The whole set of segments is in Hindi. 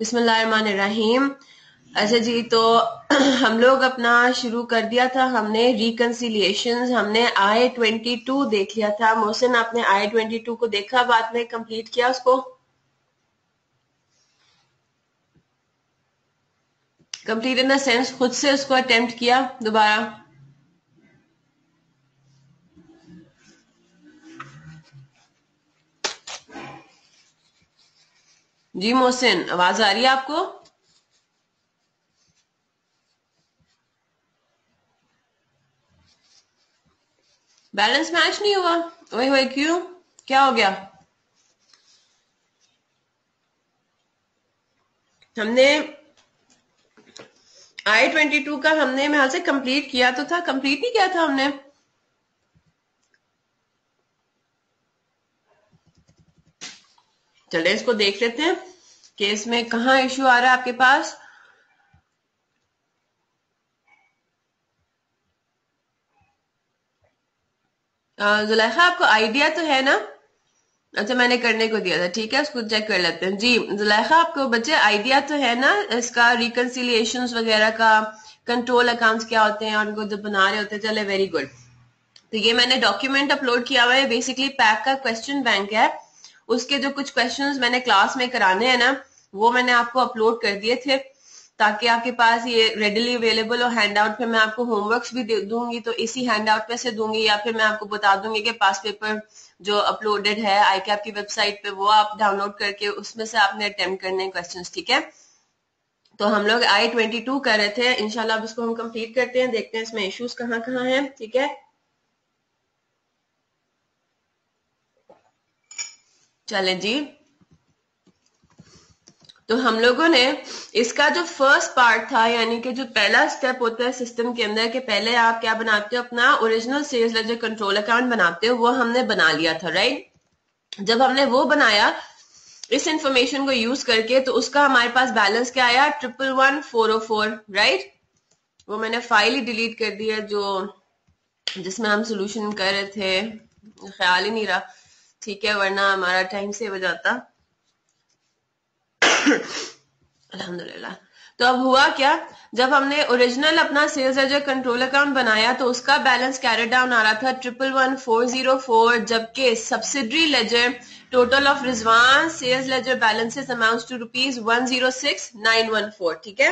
बिस्मिल्लाहिर्रहमानिर्रहीम। अच्छा जी तो हम लोग अपना शुरू कर दिया था, हमने रिकन्सिलियेशन हमने आई ट्वेंटी टू देख लिया था। मोहसिन, आपने आई ट्वेंटी टू को देखा, बाद में कंप्लीट किया उसको? कंप्लीट इन द सेंस खुद से उसको अटेम्प्ट किया दोबारा? जी मोहसिन, आवाज़ आ रही है आपको? बैलेंस मैच नहीं हुआ? वही वही क्यों? क्या हो गया? हमने आई ट्वेंटी टू का हमने यहाँ से कंप्लीट किया तो था कंप्लीट नहीं किया था हमने। चले इसको देख लेते हैं कि इसमें कहा इश्यू आ रहा है आपके पास। जुलेखा, आपको आइडिया तो है ना? अच्छा मैंने करने को दिया था, ठीक है, उसको चेक कर लेते हैं। जी, जुलेखा, आपको बच्चे आइडिया तो है ना इसका रिकनसिलियेशन वगैरह का कंट्रोल अकाउंट्स क्या होते हैं और उनको जब बना रहे होते हैं चले वेरी गुड तो ये मैंने डॉक्यूमेंट अपलोड किया हुआ है बेसिकली पैक का क्वेश्चन बैंक है। उसके जो कुछ क्वेश्चंस मैंने क्लास में कराने हैं ना, वो मैंने आपको अपलोड कर दिए थे, ताकि आपके पास ये रेडिली अवेलेबल हो हैंड आउट मैं आपको होमवर्क्स भी दूँगी तो इसी हैंड आउट से दूँगी, या फिर मैं आपको बता दूँगी कि पास पेपर जो अपलोडेड है आई कैप की वेबसाइट पे, वो आप डाउनलोड करके उसमें से आपने अटेम्प्ट करने क्वेश्चन ठीक है? तो हम लोग आई ट्वेंटी टू कर रहे थे इनशाला अब इसको हम कंप्लीट करते हैं, देखते हैं इसमें इश्यूज़ कहाँ कहाँ हैं, ठीक है? चले जी। तो हम लोगों ने इसका जो फ़र्स्ट पार्ट था, यानी कि जो पहला स्टेप होता है सिस्टम के अंदर के पहले आप क्या बनाते हो, अपना original sales ledger control account बनाते हो, वो हमने बना लिया था राइट जब हमने वो बनाया, इस इंफॉर्मेशन को यूज़ करके तो उसका हमारे पास बैलेंस क्या आया? Triple one four O four right वो मैंने फ़ाइल ही डिलीट कर दी है, जो जिसमें हम सोल्यूशन कर रहे थे, ख्याल ही नहीं रहा। ठीक है, वरना हमारा टाइम सेव हो जाता। अल्हम्दुलिल्लाह। तो अब हुआ क्या? जब हमने ओरिजिनल अपना सेल्स लेजर कंट्रोल अकाउंट बनाया तो उसका बैलेंस कैरी डाउन आ रहा था triple one four zero four जबकि subsidiary ledger total of Rizwan sales ledger balances amount to rupees one zero six nine one four ठीक है?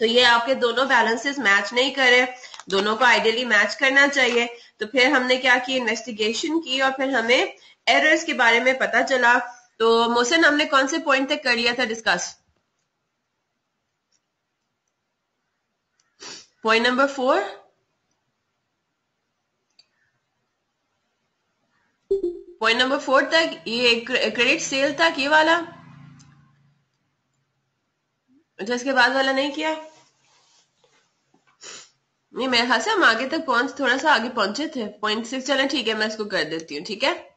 तो ये आपके दोनों बैलेंसेस मैच नहीं करे। दोनों को आइडियली मैच करना चाहिए। तो फिर हमने क्या की? इन्वेस्टिगेशन की और फिर हमें एरर्स के बारे में पता चला तो मोहसिन, हमने कौन से पॉइंट तक कर लिया था discuss point number four point number four तक, ये क्रेडिट सेल तक ये वाला? अच्छा इसके बाद वाला नहीं किया? नहीं, मेरे ख्याल से हम आगे तक पहुँच, थोड़ा सा आगे पहुँचे थे। पॉइंट सिक्स चले, ठीक है, मैं इसको कर देती हूँ, ठीक है?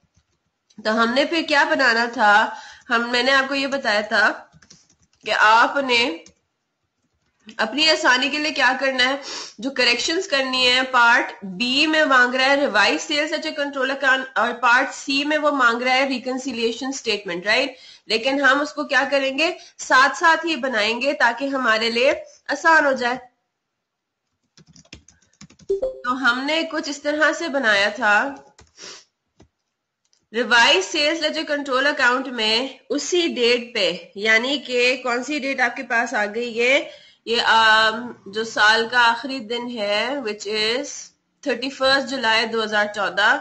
तो हमने फिर क्या बनाना था? हम, मैंने आपको ये बताया था कि आपने अपनी आसानी के लिए क्या करना है? जो करेक्शंस करनी है पार्ट बी में मांग रहा है revise sales H A control account और पार्ट सी में वो मांग रहा है रिकनसिलियेशन स्टेटमेंट राइट लेकिन हम उसको क्या करेंगे? साथ साथ ही बनाएँगे ताकि हमारे लिए आसान हो जाए। तो हमने कुछ इस तरह से बनाया था। Revise sales ledger control account में उसी डेट पे यानी कि कौन सी डेट आपके पास आ गई? है ये आ, जो साल का आखिरी दिन है which is thirty first July 2014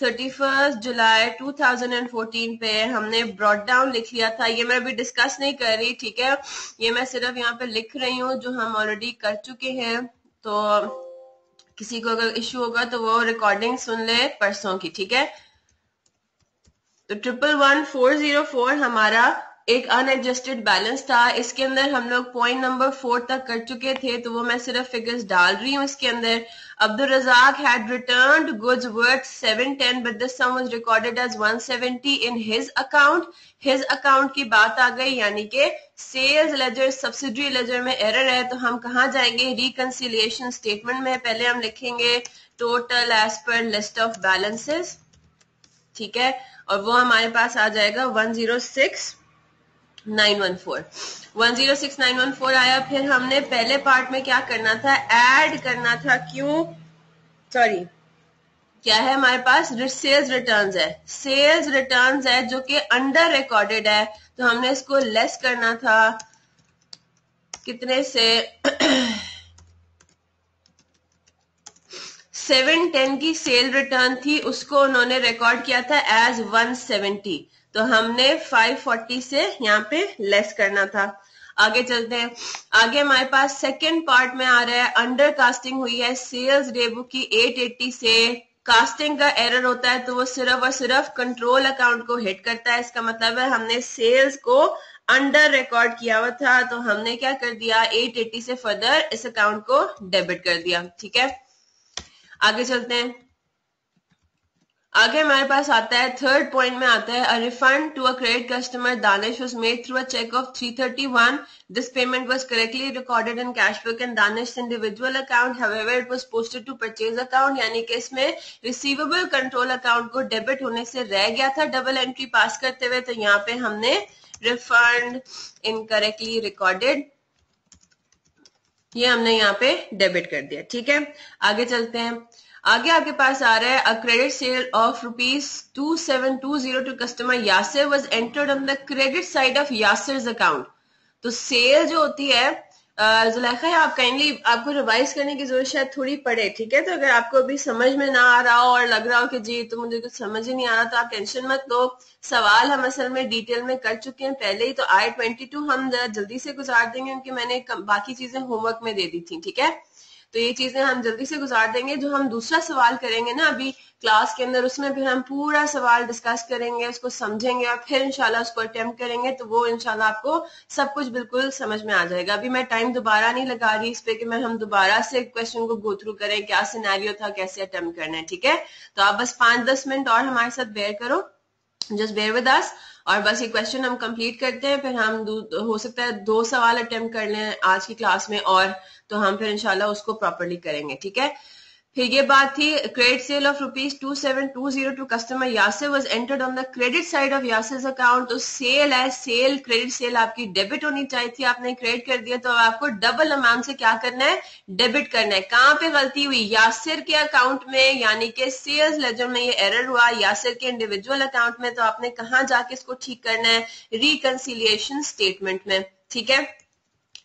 thirty first July 2014 पे हमने ब्रॉड डाउन लिख लिया था। ये मैं अभी डिस्कस नहीं कर रही ठीक है? ये मैं सिर्फ़ यहाँ पे लिख रही हूँ जो हम ऑलरेडी कर चुके हैं। तो किसी को अगर इश्यू होगा तो वो रिकॉर्डिंग सुन ले परसों की ठीक है? तो triple one four zero four हमारा एक अनएडजस्टेड बैलेंस था। इसके अंदर हम लोग पॉइंट नंबर फोर तक कर चुके थे तो वो मैं सिर्फ़ फिगर्स डाल रही हूँ इसके अंदर। Abdul Razak had returned goods worth 710 but this sum was recorded as 170 in his account his account की बात आ गई, यानी कि सेल्स लेजर सब्सिडरी लेजर में एरर है तो हम कहा जाएँगे? रिकनसिलियेशन स्टेटमेंट में पहले हम लिखेंगे टोटल एज पर लिस्ट ऑफ़ बैलेंसेस ठीक है? और वो हमारे पास आ जाएगा 106 nine one four. One zero six nine one four आया, फिर हमने पहले पार्ट में क्या करना था? ऐड करना था क्यों? सॉरी क्या है हमारे पास? सेल्स रिटर्न्स है। सेल्स रिटर्न्स है जो कि अंडर रिकॉर्डेड है। तो हमने इसको लेस करना था। कितने से? सेवन टेन की सेल रिटर्न थी, उसको उन्होंने रिकॉर्ड किया था एज वन सेवेंटी। तो हमने 540 से यहाँ पे लेस करना था। आगे चलते हैं। आगे हमारे पास सेकेंड पार्ट में आ रहा है। अंडर कास्टिंग हुई है। सेल्स डे बुक की 880 से कास्टिंग का एरर होता है तो वो सिर्फ़ और सिर्फ़ कंट्रोल अकाउंट को हिट करता है। इसका मतलब है हमने सेल्स को अंडर रिकॉर्ड किया हुआ था। तो हमने क्या कर दिया? 880 से फर्दर इस अकाउंट को डेबिट कर दिया। ठीक है? आगे चलते हैं। आगे हमारे पास आता है थर्ड पॉइंट में आता है refund to a credit customer Danish was made through a cheque of 331 this payment was correctly recorded in cash book and Danish individual account however it was posted to purchase account यानी कि इसमें रिसीवेबल कंट्रोल अकाउंट को डेबिट होने से रह गया था डबल एंट्री पास करते हुए। तो यहाँ पे हमने रिफंड इनकरेक्टली रिकॉर्डेड ये हमने यहाँ पे डेबिट कर दिया, ठीक है? आगे चलते हैं। आगे आपके पास आ रहा है a credit sale of rupees two seven two zero to customer Yasir was entered on the credit side of Yasir account तो सेल जो होती है जुलेखा आप काइंडली आपको रिवाइज करने की ज़रूरत शायद थोड़ी पड़े, ठीक है? तो अगर आपको अभी समझ में ना आ रहा हो और लग रहा हो कि जी तो मुझे कुछ समझ ही नहीं आ रहा तो आप टेंशन मत लो। सवाल हम असल में डिटेल में कर चुके हैं पहले ही तो आई ट्वेंटी टू हम जल्दी से गुजार देंगे, क्योंकि मैंने बाकी चीज़ें होमवर्क में दे दी थी, ठीक है? तो ये चीज़ें हम जल्दी से गुजार देंगे। जो हम दूसरा सवाल करेंगे ना अभी क्लास के अंदर, उसमें फिर हम पूरा सवाल डिस्कस करेंगे, उसको समझेंगे और फिर इंशाल्लाह उसको अटेम्प्ट करेंगे तो वो इंशाल्लाह आपको सब कुछ बिल्कुल समझ में आ जाएगा। अभी मैं टाइम दोबारा नहीं लगा रही इस पे कि मैं हम दोबारा से क्वेश्चन को गो थ्रू करें, क्या सिनेरियो था, कैसे अटेम्प्ट करना है, ठीक है? तो आप बस पाँच दस मिनट और हमारे साथ बेयर करो। जस्ट बेयर विद अस और बस ये क्वेश्चन हम कंप्लीट करते हैं, फिर हम हो सकता है दो सवाल अटेम्प्ट कर लें आज की क्लास में और तो हम फिर इनशाला उसको प्रॉपरली करेंगे, ठीक है? फिर ये बात थी credit sale of rupees two seven two zero to customer Yasir was entered on the credit side of Yasir account तो सेल है सेल क्रेडिट सेल आपकी डेबिट होनी चाहिए थी, आपने क्रेडिट कर दिया तो आपको डबल अमाउंट से क्या करना है? डेबिट करना है। कहाँ पे गलती हुई? यासिर के अकाउंट में, यानी कि सेल्स लेजर में ये एरर हुआ यासिर के इंडिविजुअल अकाउंट में तो आपने कहा जाके इसको ठीक करना है? रिकनसिलियेशन स्टेटमेंट में, ठीक है?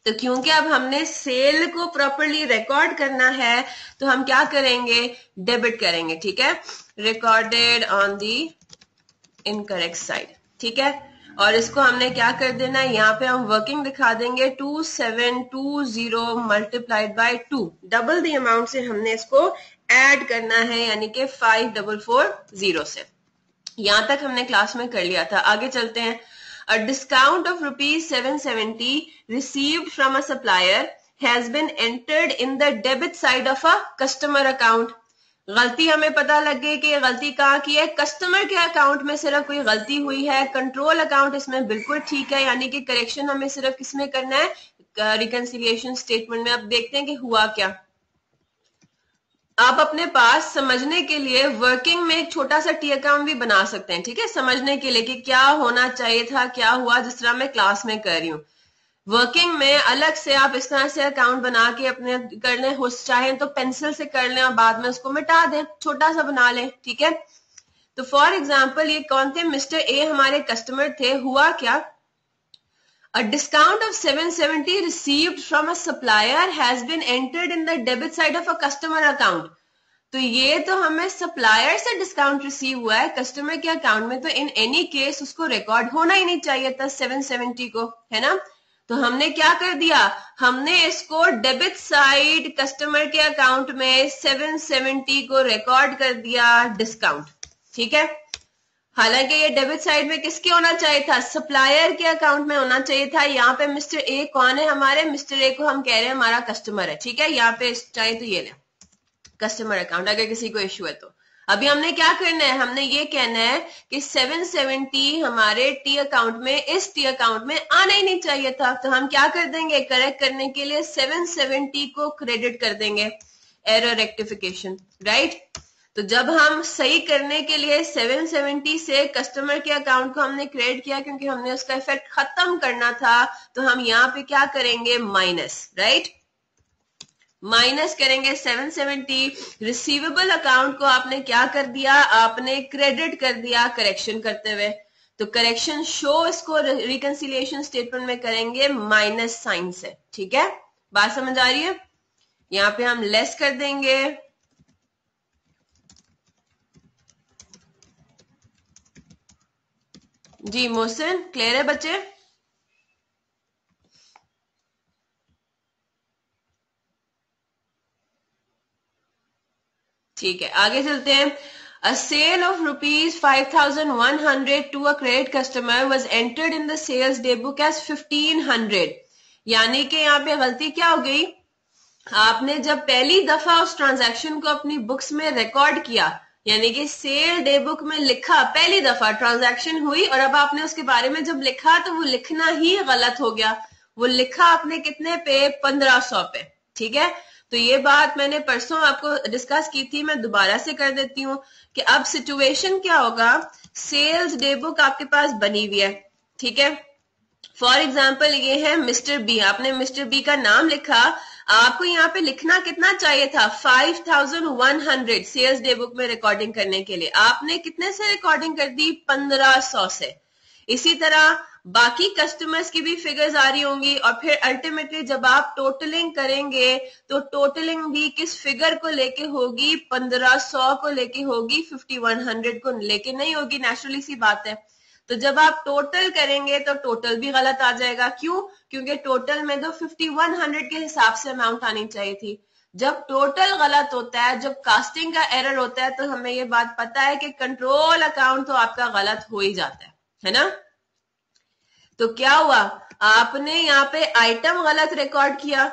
तो क्योंकि अब हमने सेल को प्रॉपरली रिकॉर्ड करना है तो हम क्या करेंगे? डेबिट करेंगे, ठीक है? Recorded on the incorrect side ठीक है? और इसको हमने क्या कर देना है? यहाँ पे हम वर्किंग दिखा देंगे two seven two zero multiplied by two double the amount से हमने इसको ऐड करना है, यानी कि फाइव डबल फोर ज़ीरो से। यहाँ तक हमने क्लास में कर लिया था। आगे चलते हैं। A discount of rupees 770 received from a supplier has been entered in the debit side of a customer account. गलती हमें पता लग गई कि गलती कहाँ की है? कस्टमर के अकाउंट में सिर्फ़ कोई गलती हुई है। कंट्रोल अकाउंट इसमें बिल्कुल ठीक है। यानी कि करेक्शन हमें सिर्फ़ किसमें करना है? रिकनसिलियेशन स्टेटमेंट में। अब देखते हैं कि हुआ क्या। आप अपने पास समझने के लिए वर्किंग में एक छोटा सा टी अकाउंट भी बना सकते हैं, ठीक है? समझने के लिए कि क्या होना चाहिए था, क्या हुआ, जिस तरह मैं क्लास में कर रही हूँ। वर्किंग में अलग से आप इस तरह से अकाउंट बना के अपने कर लें, हो चाहे तो पेंसिल से कर लें और बाद में उसको मिटा दें छोटा सा बना लें, ठीक है? तो फॉर एग्ज़ाम्पल ये कौन थे? मिस्टर ए हमारे कस्टमर थे, हुआ क्या? A discount of 770 received from a supplier has been entered in the debit side of a customer account. तो ये तो हमें सप्लायर से डिस्काउंट रिसीव हुआ है। कस्टमर के अकाउंट में तो इन एनी केस उसको रिकॉर्ड होना ही नहीं चाहिए था 770 को, है ना? तो हमने क्या कर दिया? हमने इसको डेबिट साइड कस्टमर के अकाउंट में 770 को रिकॉर्ड कर दिया डिस्काउंट ठीक है? हालाँकि ये डेबिट साइड में किसके होना चाहिए था? सप्लायर के अकाउंट में होना चाहिए था। यहाँ पे मिस्टर ए कौन है हमारे? मिस्टर ए को हम कह रहे हैं हमारा कस्टमर है, ठीक है? यहाँ पे चाहिए तो ये ले। कस्टमर अकाउंट अगर किसी को इश्यू है तो। अभी हमने क्या करना है? हमने ये कहना है कि 770 हमारे टी अकाउंट में, इस टी अकाउंट में आना ही नहीं चाहिए था। तो हम क्या कर देंगे? करेक्ट करने के लिए 770 को क्रेडिट कर देंगे। एरर रेक्टिफिकेशन राइट तो जब हम सही करने के लिए 770 से कस्टमर के अकाउंट को हमने क्रिएट किया, क्योंकि हमने उसका इफ़ेक्ट खत्म करना था तो हम यहाँ पे क्या करेंगे? माइनस राइट माइनस करेंगे 770 रिसीवेबल अकाउंट को आपने क्या कर दिया? आपने क्रेडिट कर दिया करेक्शन करते हुए। तो करेक्शन शो इसको रिकन्सिलियेशन स्टेटमेंट में करेंगे माइनस साइन से, ठीक है? बात समझ आ रही है? यहाँ पे हम लेस कर देंगे। जी, मोहसिन क्लियर है बच्चे? ठीक है, आगे चलते हैं। A sale of rupees 5100 to a credit customer was entered in the sales day book as 1500 यानी कि यहाँ पे गलती क्या हो गई? आपने जब पहली दफ़ा उस ट्रांजैक्शन को अपनी बुक्स में रिकॉर्ड किया यानी कि सेल डे बुक में लिखा, पहली दफ़ा ट्रांजैक्शन हुई और अब आपने उसके बारे में जब लिखा तो वो लिखना ही गलत हो गया। वो लिखा आपने कितने पे? पंद्रह सौ पे, ठीक है? तो ये बात मैंने परसों आपको डिस्कस की थी, मैं दोबारा से कर देती हूँ कि अब सिचुएशन क्या होगा? सेल्स डे बुक आपके पास बनी हुई है, ठीक है? फॉर एग्ज़ाम्पल ये है मिस्टर बी, आपने मिस्टर बी का नाम लिखा आपको यहाँ पे लिखना कितना चाहिए था? 5100 सेल्स डे बुक में रिकॉर्डिंग करने के लिए। आपने कितने से रिकॉर्डिंग कर दी? 1500 से इसी तरह बाकी कस्टमर्स की भी फिगर्स आ रही होंगी और फिर अल्टीमेटली जब आप टोटलिंग करेंगे तो टोटलिंग भी किस फिगर को लेके होगी? 1500 को लेके होगी 5100 को लेके नहीं होगी। नेचुरली सी बात है। तो जब आप टोटल करेंगे तो टोटल भी गलत आ जाएगा। क्यों? क्योंकि टोटल में तो 5100 के हिसाब से अमाउंट आनी चाहिए थी। जब टोटल गलत होता है, जब कास्टिंग का एरर होता है तो हमें ये बात पता है कि कंट्रोल अकाउंट तो आपका गलत हो ही जाता है है ना? तो क्या हुआ? आपने यहाँ पे आइटम गलत रिकॉर्ड किया।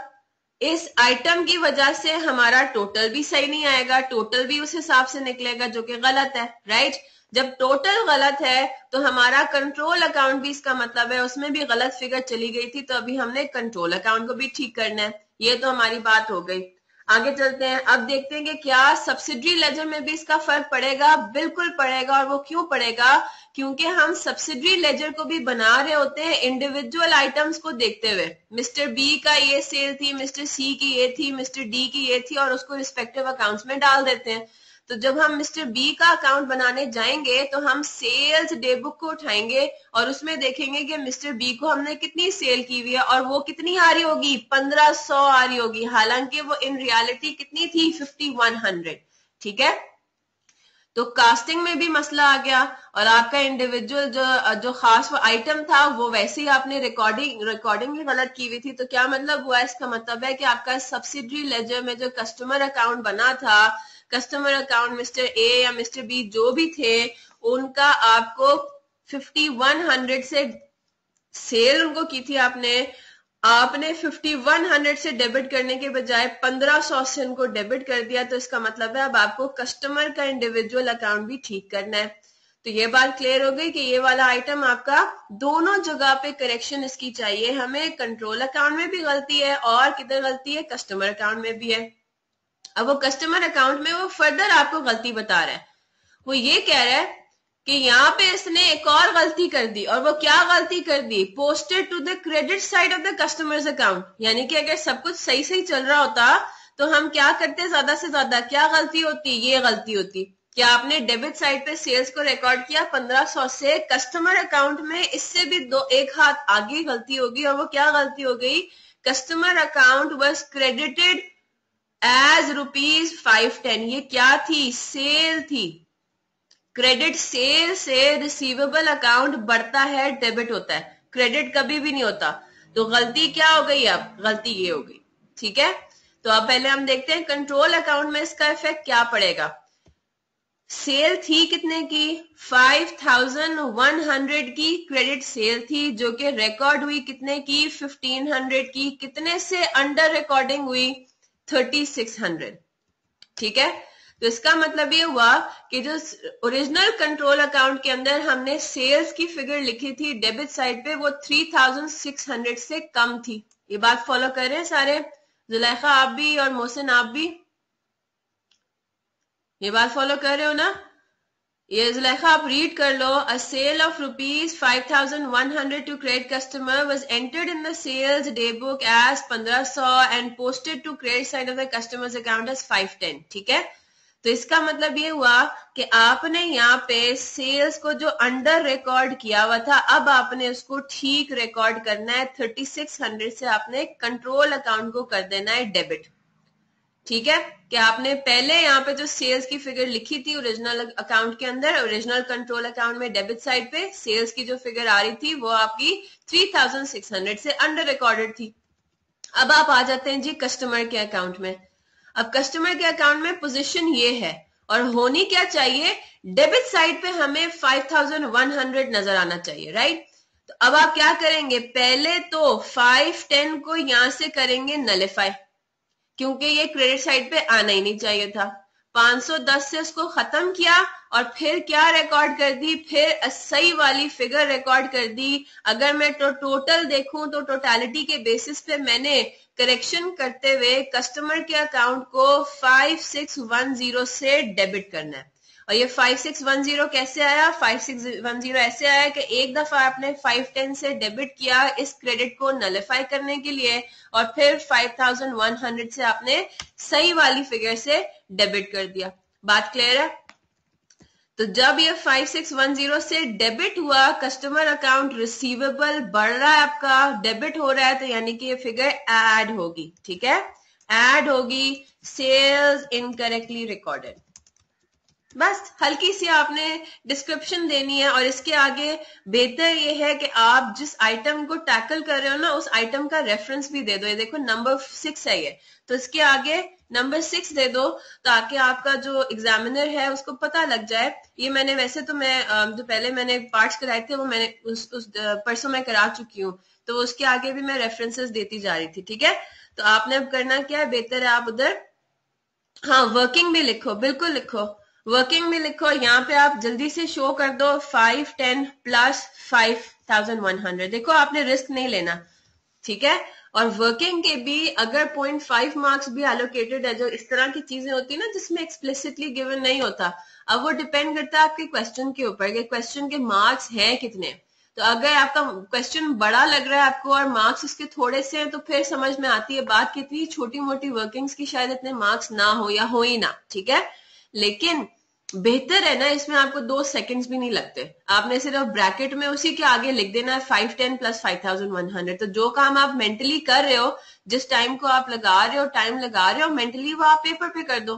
इस आइटम की वजह से हमारा टोटल भी सही नहीं आएगा टोटल भी उस हिसाब से निकलेगा जो कि गलत है राइट जब टोटल गलत है तो हमारा कंट्रोल अकाउंट भी इसका मतलब है, उसमें भी गलत फिगर चली गई थी तो अभी हमने कंट्रोल अकाउंट को भी ठीक करना है। ये तो हमारी बात हो गई। आगे चलते हैं। अब देखते हैं कि क्या सब्सिडी लेजर में भी इसका फ़र्क पड़ेगा? बिल्कुल पड़ेगा, और वो क्यों पड़ेगा? क्योंकि हम सब्सिडी लेजर को भी बना रहे होते हैं इंडिविजुअल आइटम्स को देखते हुए। मिस्टर बी का ये सेल थी मिस्टर सी की ये थी मिस्टर डी की ये थी, और उसको रिस्पेक्टिव अकाउंट्स में डाल देते हैं। तो जब हम मिस्टर बी का अकाउंट बनाने जाएँगे तो हम सेल्स डे बुक को उठाएँगे और उसमें देखेंगे कि मिस्टर बी को हमने कितनी सेल की हुई है और वो कितनी आ रही होगी। पंद्रह सौ आ रही होगी। हालाँकि वो इन रियलिटी कितनी थी? Fifty one hundred. ठीक है? तो कास्टिंग में भी मसला आ गया और आपका इंडिविजुअल जो जो खास आइटम था, वो वैसे ही आपने रिकॉर्डिंग रिकॉर्डिंग भी गलत की हुई थी। तो क्या मतलब हुआ? इसका मतलब है कि आपका सब्सिडरी लेजर में जो कस्टमर अकाउंट बना था कस्टमर अकाउंट मिस्टर ए या मिस्टर बी जो भी थे, उनका आपको फिफ्टी वन हंड्रेड से सेल उनको की थी आपने। आपने फिफ्टी वन हंड्रेड से डेबिट करने के बजाय पंद्रह सौ से उनको डेबिट कर दिया तो इसका मतलब है अब आपको कस्टमर का इंडिविजुअल अकाउंट भी ठीक करना है। तो ये बात क्लियर हो गई कि ये वाला आइटम आपका दोनों जगह पे करेक्शन इसकी चाहिए। हमें कंट्रोल अकाउंट में भी गलती है और किधर गलती है? कस्टमर अकाउंट में भी है। अब वो कस्टमर अकाउंट में वो फर्दर आपको गलती बता रहा है। वो ये कह रहा है कि यहाँ पे इसने एक और गलती कर दी और वो क्या गलती कर दी? Posted to the credit side of the customers account यानी कि अगर सब कुछ सही सही चल रहा होता तो हम क्या करते ज़्यादा से ज़्यादा? क्या गलती होती? ये गलती होती। कि आपने डेबिट साइड पे सेल्स को रिकॉर्ड किया? 1500 से कस्टमर अकाउंट में इससे भी दो, एक हाथ आगे गलती होगी और वो क्या गलती हो गई? Customer account was credited as rupees five ten ये क्या थी? सेल थी। क्रेडिट सेल से रिसीवेबल अकाउंट बढ़ता है डेबिट होता है। क्रेडिट कभी भी नहीं होता। तो गलती क्या हो गई अब? गलती ये हो गई। ठीक है? तो अब पहले हम देखते हैं कंट्रोल अकाउंट में इसका इफ़ेक्ट क्या पड़ेगा। सेल थी कितने की? 5100 की क्रेडिट सेल थी, जो कि रिकॉर्ड हुई कितने की? 1500 की। कितने से अंडर रिकॉर्डिंग हुई? Thirty six hundred. ठीक है? तो इसका मतलब ये हुआ कि जो ओरिजिनल कंट्रोल अकाउंट के अंदर हमने सेल्स की फिगर लिखी थी डेबिट साइड पे, वो थ्री थाउज़ेंड सिक्स हंड्रेड से कम थी। ये बात फॉलो कर रहे हैं सारे? जुलेखा, आप भी और मोहसिन, आप भी? ये बात फॉलो कर रहे हो ना? ये जुलेखा आप रीड कर लो. A sale of rupees five thousand one hundred to credit customer was entered in the sales day book as पंद्रह सौ and posted to credit side of the customer's account as five ten ठीक है? तो इसका मतलब ये हुआ कि आपने यहाँ पे सेल्स को जो अंडर रिकॉर्ड किया हुआ था, अब आपने उसको ठीक रिकॉर्ड करना है. थर्टी सिक्स हंड्रेड से आपने कंट्रोल अकाउंट को कर देना है डेबिट ठीक है? कि आपने पहले यहाँ पे जो सेल्स की फिगर लिखी थी ओरिजिनल अकाउंट के अंदर ओरिजिनल कंट्रोल अकाउंट में डेबिट साइड पे सेल्स की जो फिगर आ रही थी, वो आपकी थ्री थाउज़ेंड सिक्स हंड्रेड से अंडर रिकॉर्डेड थी। अब आप आ जाते हैं जी कस्टमर के अकाउंट में। अब कस्टमर के अकाउंट में पोजीशन ये है, और होनी क्या चाहिए? डेबिट साइड पे हमें 5100 नज़र आना चाहिए राइट तो अब आप क्या करेंगे? पहले तो 510 को यहाँ से करेंगे नलिफाई क्योंकि ये क्रेडिट साइड पे आना ही नहीं चाहिए था। 510 से उसको खत्म किया और फिर क्या रिकॉर्ड कर दी? फिर सही वाली फिगर रिकॉर्ड कर दी। अगर मैं तो टोटल देखूँ तो टोटालिटी के बेसिस पे मैंने करेक्शन करते हुए कस्टमर के अकाउंट को 5610 से डेबिट करना है। और ये 5610 कैसे आया? 5610 ऐसे आया कि एक दफ़ा आपने 510 से डेबिट किया इस क्रेडिट को नलिफाई करने के लिए और फिर 5100 से आपने सही वाली फिगर से डेबिट कर दिया। बात क्लियर है? तो जब ये 5610 से डेबिट हुआ कस्टमर अकाउंट रिसीवेबल बढ़ रहा है आपका डेबिट हो रहा है तो यानी कि ये फिगर ऐड होगी, ठीक है? ऐड होगी सेल्स इनकरेक्टली रिकॉर्डेड बस हल्की सी आपने डिस्क्रिप्शन देनी है और इसके आगे बेहतर ये है कि आप जिस आइटम को टैकल कर रहे हो ना उस आइटम का रेफरेंस भी दे दो। ये देखो नंबर सिक्स है ये। तो इसके आगे नंबर सिक्स दे दो ताकि आपका जो एग्जामिनर है उसको पता लग जाए। ये मैंने वैसे तो मैं जो पहले मैंने पार्ट्स कराए थे वो मैंने उस, उस परसों में करा चुकी हूँ। तो उसके आगे भी मैं रेफरेंसेस देती जा रही थी ठीक है? तो आपने अब करना क्या है? बेहतर है आप उधर हाँ वर्किंग भी लिखो बिल्कुल लिखो। वर्किंग में लिखो, यहाँ पे आप जल्दी से शो कर दो five ten plus five thousand one hundred देखो, आपने रिस्क नहीं लेना, ठीक है? और वर्किंग के भी अगर पॉइंट फाइव मार्क्स भी एलोकेटेड है, जो इस तरह की चीज़ें होती है ना, जिसमें एक्सप्लिसिटली गिवन नहीं होता, अब वो डिपेंड करता है आपके क्वेश्चन के ऊपर क्वेश्चन के मार्क्स हैं कितने। तो अगर आपका क्वेश्चन बड़ा लग रहा है आपको और मार्क्स उसके थोड़े से हैं तो फिर समझ में आती है बात कितनी छोटी मोटी वर्किंग्स की शायद इतने मार्क्स ना हो या हो ही ना, ठीक है? लेकिन बेहतर है ना, इसमें आपको दो सेकंड्स भी नहीं लगते। आपने सिर्फ़ ब्रैकेट में उसी के आगे लिख देना है five ten plus five thousand one hundred तो जो काम आप मेंटली कर रहे हो, जिस टाइम को आप लगा रहे हो टाइम लगा रहे हो मेंटली वो आप पेपर पे कर दो।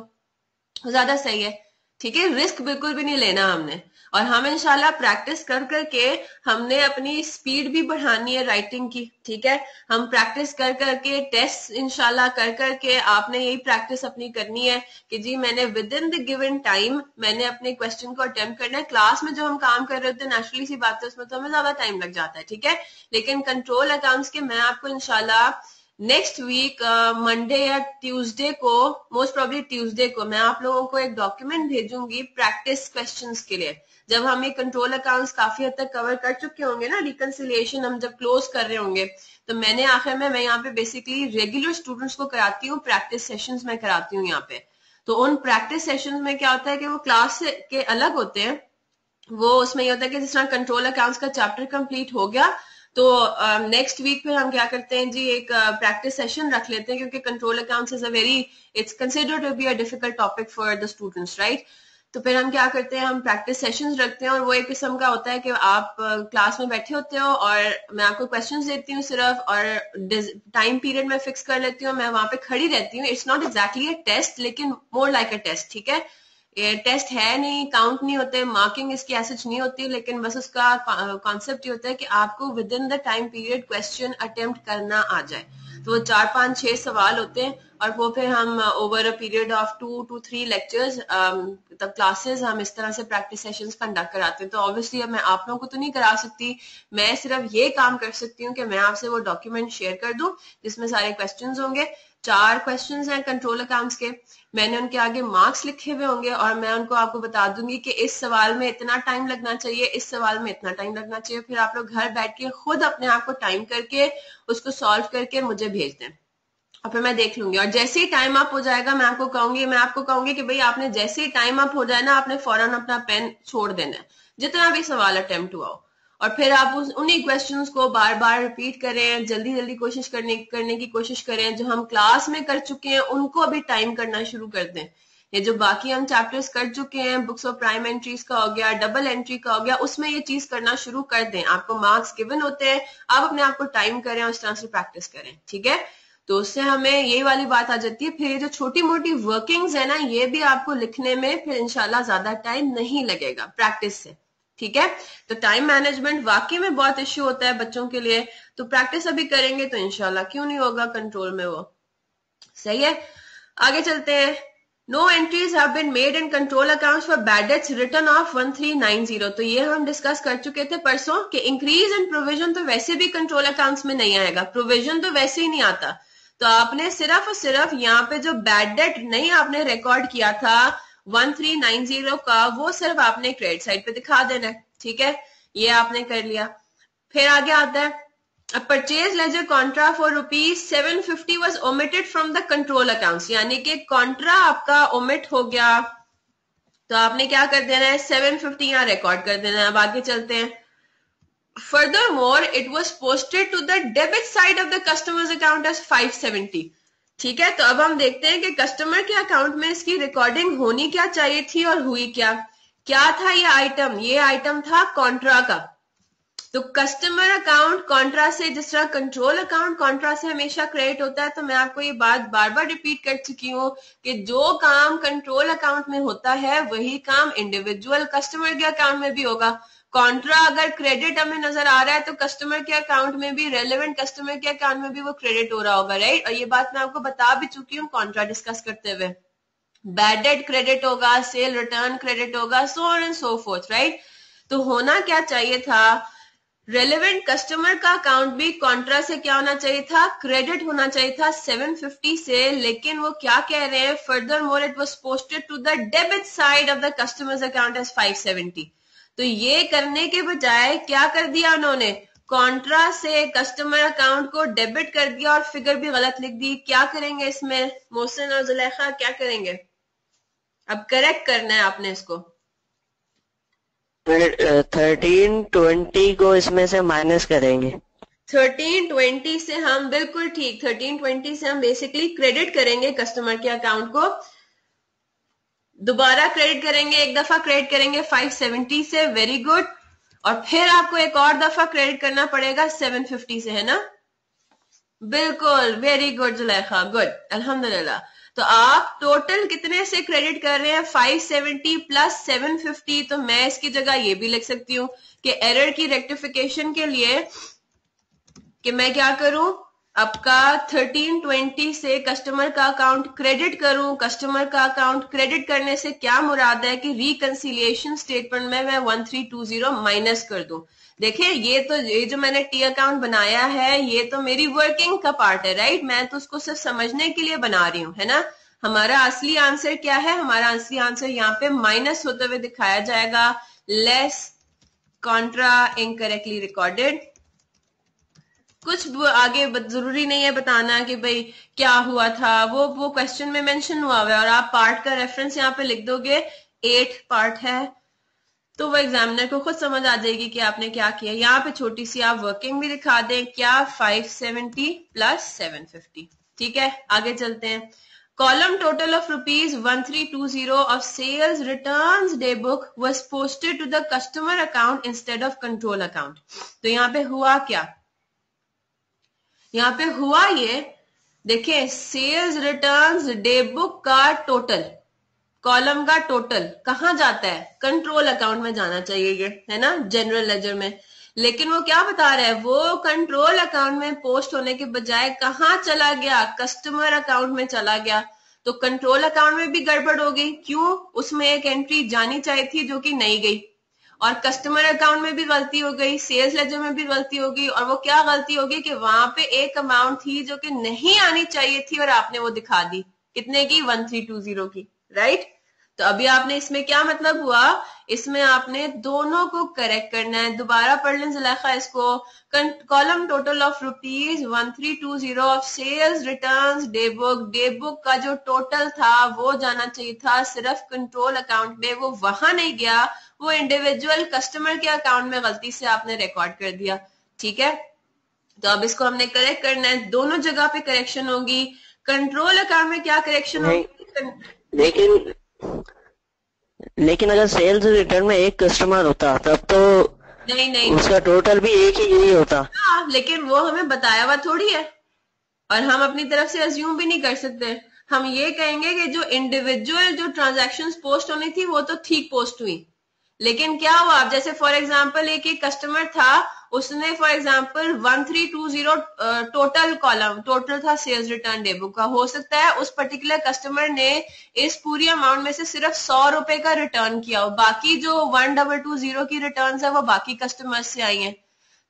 ज़्यादा सही है। ठीक है रिस्क बिल्कुल भी नहीं लेना हमने। और हम इंशाल्लाह प्रैक्टिस कर करके हमने अपनी स्पीड भी बढ़ानी है राइटिंग की, ठीक है? हम प्रैक्टिस कर करके टेस्ट इंशाल्लाह कर करके आपने यही प्रैक्टिस अपनी करनी है कि जी मैंने within the given time मैंने अपने क्वेश्चन को अटेम्प्ट करना है। क्लास में जो हम काम कर रहे होते हैं नेचुरली सी बात है, उसमें तो हमें ज़्यादा टाइम लग जाता है, ठीक है? लेकिन कंट्रोल अकाउंट्स के मैं आपको इनशाला नेक्स्ट वीक मंडे या ट्यूसडे को मोस्ट प्रॉब्ली ट्यूसडे को मैं आप लोगों को एक डॉक्यूमेंट भेजूँगी प्रैक्टिस क्वेश्चंस के लिए। जब हम ये कंट्रोल अकाउंट्स काफ़ी हद तक कवर कर चुके होंगे ना रिकनसिलियेशन हम जब क्लोज कर रहे होंगे तो मैंने आखिर में मैं यहाँ पे बेसिकली रेगुलर स्टूडेंट्स को कराती हूँ प्रैक्टिस सेशंस में कराती हूँ यहाँ पे। तो उन प्रैक्टिस सेशन में क्या होता है कि वो क्लास के अलग होते हैं वो उसमें ये होता है कि जिस तरह कंट्रोल अकाउंट्स का चैप्टर कंप्लीट हो गया तो नेक्स्ट uh, वीक फिर हम क्या करते हैं जी एक प्रैक्टिस uh, सेशन रख लेते हैं क्योंकि control accounts is a very it's considered to be a difficult topic for the students right तो फिर हम क्या करते हैं, हम प्रैक्टिस सेशंस रखते हैं और वो एक किस्म का होता है कि आप क्लास में बैठे होते हो और मैं आपको क्वेश्चंस देती हूँ सिर्फ़ और टाइम पीरियड में फिक्स कर लेती हूँ, मैं वहाँ पे खड़ी रहती हूँ। It's not exactly a test लेकिन मोर लाइक अ टेस्ट ठीक है? ये टेस्ट है नहीं काउंट नहीं होते मार्किंग इसकी एसच नहीं होती, लेकिन बस उसका कॉन्सेप्ट ये होता है कि आपको within the time period question attempt करना आ जाए। तो चार पाँच छह सवाल होते हैं और वो फिर हम over a period of two two three lectures तब क्लासेस हम इस तरह से प्रैक्टिस सेशंस कंडक्ट कराते हैं। तो ऑब्वियसली अब मैं आप लोगों को तो नहीं करा सकती। मैं सिर्फ़ ये काम कर सकती हूँ कि मैं आपसे वो डॉक्यूमेंट शेयर कर दूँ, जिसमें सारे क्वेश्चन होंगे। चार क्वेश्चन हैं कंट्रोल अकाउंट्स के। मैंने उनके आगे मार्क्स लिखे हुए होंगे और मैं उनको आपको बता दूँगी कि इस सवाल में इतना टाइम लगना चाहिए, इस सवाल में इतना टाइम लगना चाहिए। फिर आप लोग घर बैठ के खुद अपने आप को टाइम करके उसको सॉल्व करके मुझे भेज दें। और फिर मैं देख लूँगी। और जैसे ही टाइम अप हो जाएगा, मैं आपको कहूँगी, मैं आपको कहूँगी कि भाई आपने जैसे ही टाइम अप हो जाए ना, आपने फ़ौरन अपना पेन छोड़ देना है। जितना भी सवाल अटेम्प्ट हुआ हो। और फिर आप उस, उन्हीं क्वेश्चंस को बार बार रिपीट करें जल्दी जल्दी कोशिश करने करने की कोशिश करें। जो हम क्लास में कर चुके हैं, उनको अभी टाइम करना शुरू कर दें। ये जो बाकी हम चैप्टर्स कर चुके हैं बुक्स ऑफ़ प्राइम एंट्रीज का हो गया डबल एंट्री का हो गया, उसमें ये चीज़ करना शुरू कर दें। आपको मार्क्स गिवन होते हैं, आप अपने आप को टाइम करें उस तरह से प्रैक्टिस करें, ठीक है? तो उससे हमें ये वाली बात आ जाती है। फिर जो छोटी मोटी वर्किंग्स है ना, ये भी आपको लिखने में फिर इंशाल्लाह ज़्यादा टाइम नहीं लगेगा प्रैक्टिस से। ठीक है? तो टाइम मैनेजमेंट वाकई में बहुत इश्यू होता है बच्चों के लिए। तो प्रैक्टिस अभी करेंगे तो इनशाला क्यों नहीं होगा कंट्रोल में वो? सही है? आगे चलते हैं। No entries have been made in control for bad return of 1390 तो ये हम डिस्कस कर चुके थे परसों कि इंक्रीज इन प्रोविज़न तो वैसे भी कंट्रोल अकाउंट्स में नहीं आएगा। प्रोविज़न तो वैसे ही नहीं आता। तो आपने सिर्फ़ और सिर्फ़ यहाँ पे जो बैड डेट नहीं आपने रिकॉर्ड किया था 1390 का, वो सिर्फ़ आपने क्रेडिट साइड पे दिखा देना है, ठीक है? ये आपने कर लिया। फिर आगे आता है। Purchase ledger contra for rupees seven fifty was omitted from the control account यानी कि कॉन्ट्रा आपका ओमिट हो गया। तो आपने क्या कर देना है? सेवन फिफ्टी यहाँ रिकॉर्ड कर देना है। अब आगे चलते हैं। Furthermore it was posted to the debit side of the customer's account as five seventy ठीक है तो अब हम देखते हैं कि कस्टमर के अकाउंट में इसकी रिकॉर्डिंग होनी क्या चाहिए थी और हुई क्या। क्या था ये आइटम ये आइटम था कॉन्ट्रा का। तो कस्टमर अकाउंट कॉन्ट्रा से, जिस तरह कंट्रोल अकाउंट कॉन्ट्रा से हमेशा क्रेडिट होता है तो मैं आपको ये बात बार बार रिपीट कर चुकी हूँ कि जो काम कंट्रोल अकाउंट में होता है, वही काम इंडिविजुअल कस्टमर के अकाउंट में भी होगा। कॉन्ट्रा अगर क्रेडिट हमें नज़र आ रहा है तो कस्टमर के अकाउंट में भी रेलिवेंट कस्टमर के अकाउंट में भी वो क्रेडिट हो रहा होगा राइट और ये बात मैं आपको बता भी चुकी हूँ कॉन्ट्रा डिस्कस करते हुए। बैड डेट क्रेडिट होगा सेल रिटर्न क्रेडिट होगा so on and so forth right तो होना क्या चाहिए था? रेलिवेंट कस्टमर का अकाउंट भी कॉन्ट्रा से क्या होना चाहिए था? क्रेडिट होना चाहिए था 750 से, लेकिन वो क्या कह रहे हैं? Furthermore it was posted to the debit side of the customer's account as 570 तो ये करने के बजाय क्या कर दिया उन्होंने? कॉन्ट्रा से कस्टमर अकाउंट को डेबिट कर दिया और फिगर भी गलत लिख दी। क्या करेंगे इसमें? मोहसिन और जुलेखा क्या करेंगे? अब करेक्ट करना है आपने इसको। थर्टीन ट्वेंटी को इसमें से माइनस करेंगे। थर्टीन ट्वेंटी से हम बिल्कुल ठीक थर्टीन ट्वेंटी से हम बेसिकली क्रेडिट करेंगे कस्टमर के अकाउंट को। दोबारा क्रेडिट करेंगे, एक दफ़ा क्रेडिट करेंगे 570 से वेरी गुड और फिर आपको एक और दफ़ा क्रेडिट करना पड़ेगा 750 से, है ना? बिल्कुल वेरी गुड जुलेखा गुड अल्हम्दुलिल्लाह. तो आप टोटल कितने से क्रेडिट कर रहे हैं? 570 प्लस 750 तो मैं इसकी जगह ये भी लिख सकती हूँ कि एरर की रेक्टिफिकेशन के लिए कि मैं क्या करूँ? आपका 1320 से कस्टमर का अकाउंट क्रेडिट करूँ कस्टमर का अकाउंट क्रेडिट करने से क्या मुराद है कि रिकंसिलिएशन स्टेटमेंट में मैं 1320 माइनस कर दूँ? देखिए, ये तो ये जो मैंने टी अकाउंट बनाया है, ये तो मेरी वर्किंग का पार्ट है राइट मैं तो उसको सिर्फ़ समझने के लिए बना रही हूँ, है ना? हमारा असली आंसर क्या है? हमारा असली आंसर यहाँ पे माइनस होते हुए दिखाया जाएगा लेस कॉन्ट्रा इनकरेक्टली रिकॉर्डेड कुछ आगे ज़रूरी नहीं है बताना कि भाई क्या हुआ था। वो वो क्वेश्चन में मेंशन हुआ हुआ है और आप पार्ट का रेफरेंस यहाँ पे लिख दोगे एट पार्ट है। तो वो एग्जामिनर को खुद समझ आ जाएगी कि आपने क्या किया। यहाँ पे छोटी सी आप वर्किंग भी दिखा दें, क्या 570 प्लस 750 ठीक है, आगे चलते हैं। Column total of rupees one three two zero of sales return day book was posted to the customer account instead of control account तो यहाँ पे हुआ क्या? यहाँ पे हुआ ये, देखिए सेल्स रिटर्न्स डे बुक का टोटल कॉलम का टोटल कहाँ जाता है? कंट्रोल अकाउंट में जाना चाहिए ये, है ना? जनरल लेजर में। लेकिन वो क्या बता रहा है? वो कंट्रोल अकाउंट में पोस्ट होने के बजाय कहाँ चला गया? कस्टमर अकाउंट में चला गया। तो कंट्रोल अकाउंट में भी गड़बड़ हो गई। क्यों? उसमें एक एंट्री जानी चाहिए थी जो कि नहीं गई। और कस्टमर अकाउंट में भी गलती हो गई सेल्स लेजर में भी गलती हो गई और वो क्या गलती होगी कि वहाँ पे एक अमाउंट थी जो कि नहीं आनी चाहिए थी और आपने वो दिखा दी। कितने की? वन थ्री टू ज़ीरो की राइट तो अभी आपने इसमें क्या मतलब हुआ? इसमें आपने दोनों को करेक्ट करना है। दोबारा पढ़ लें जुलेखा इसको। Column total of rupees one three two zero of sales return day book day book का जो टोटल था, वो जाना चाहिए था। सिर्फ़ कंट्रोल अकाउंट में वो वहाँ नहीं गया। वो इंडिविजुअल कस्टमर के अकाउंट में गलती से आपने रिकॉर्ड कर दिया ठीक है? तो अब इसको हमने करेक्ट करना है। दोनों जगह पे करेक्शन होगी। कंट्रोल अकाउंट में क्या करेक्शन होगी? लेकिन लेकिन अगर सेल्स रिटर्न में एक कस्टमर होता तब तो नहीं नहीं। उसका टोटल भी एक ही यही होता। हाँ लेकिन वो हमें बताया हुआ थोड़ी है। और हम अपनी तरफ़ से अज्यूम भी नहीं कर सकते। हम ये कहेंगे कि जो इंडिविजुअल जो ट्रांजैक्शंस पोस्ट होनी थी वो तो ठीक पोस्ट हुई। लेकिन क्या हुआ? अब जैसे फॉर एग्ज़ाम्पल एक एक कस्टमर था, उसने for example one three two zero total column total था सेल्स रिटर्न डे बुक का। हो सकता है उस पर्टिकुलर कस्टमर ने इस पूरी अमाउंट में से सिर्फ़ सौ रुपए का रिटर्न किया हो। बाकी जो वन डबल टू ज़ीरो की रिटर्न है, वो बाकी कस्टमर से आई है।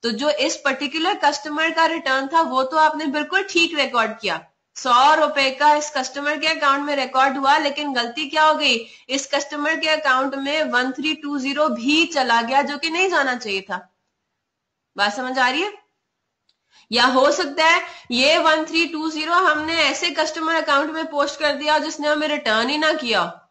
तो जो इस पर्टिकुलर कस्टमर का रिटर्न था, वो तो आपने बिल्कुल ठीक रिकॉर्ड किया। सौ रुपए का इस कस्टमर के अकाउंट में रिकॉर्ड हुआ, लेकिन गलती क्या हो गई? इस कस्टमर के अकाउंट में वन थ्री टू ज़ीरो भी चला गया, जो कि नहीं जाना चाहिए था। बात समझ आ रही है? या हो सकता है ये वन थ्री टू ज़ीरो हमने ऐसे कस्टमर अकाउंट में पोस्ट कर दिया जिसने हमें रिटर्न ही ना किया।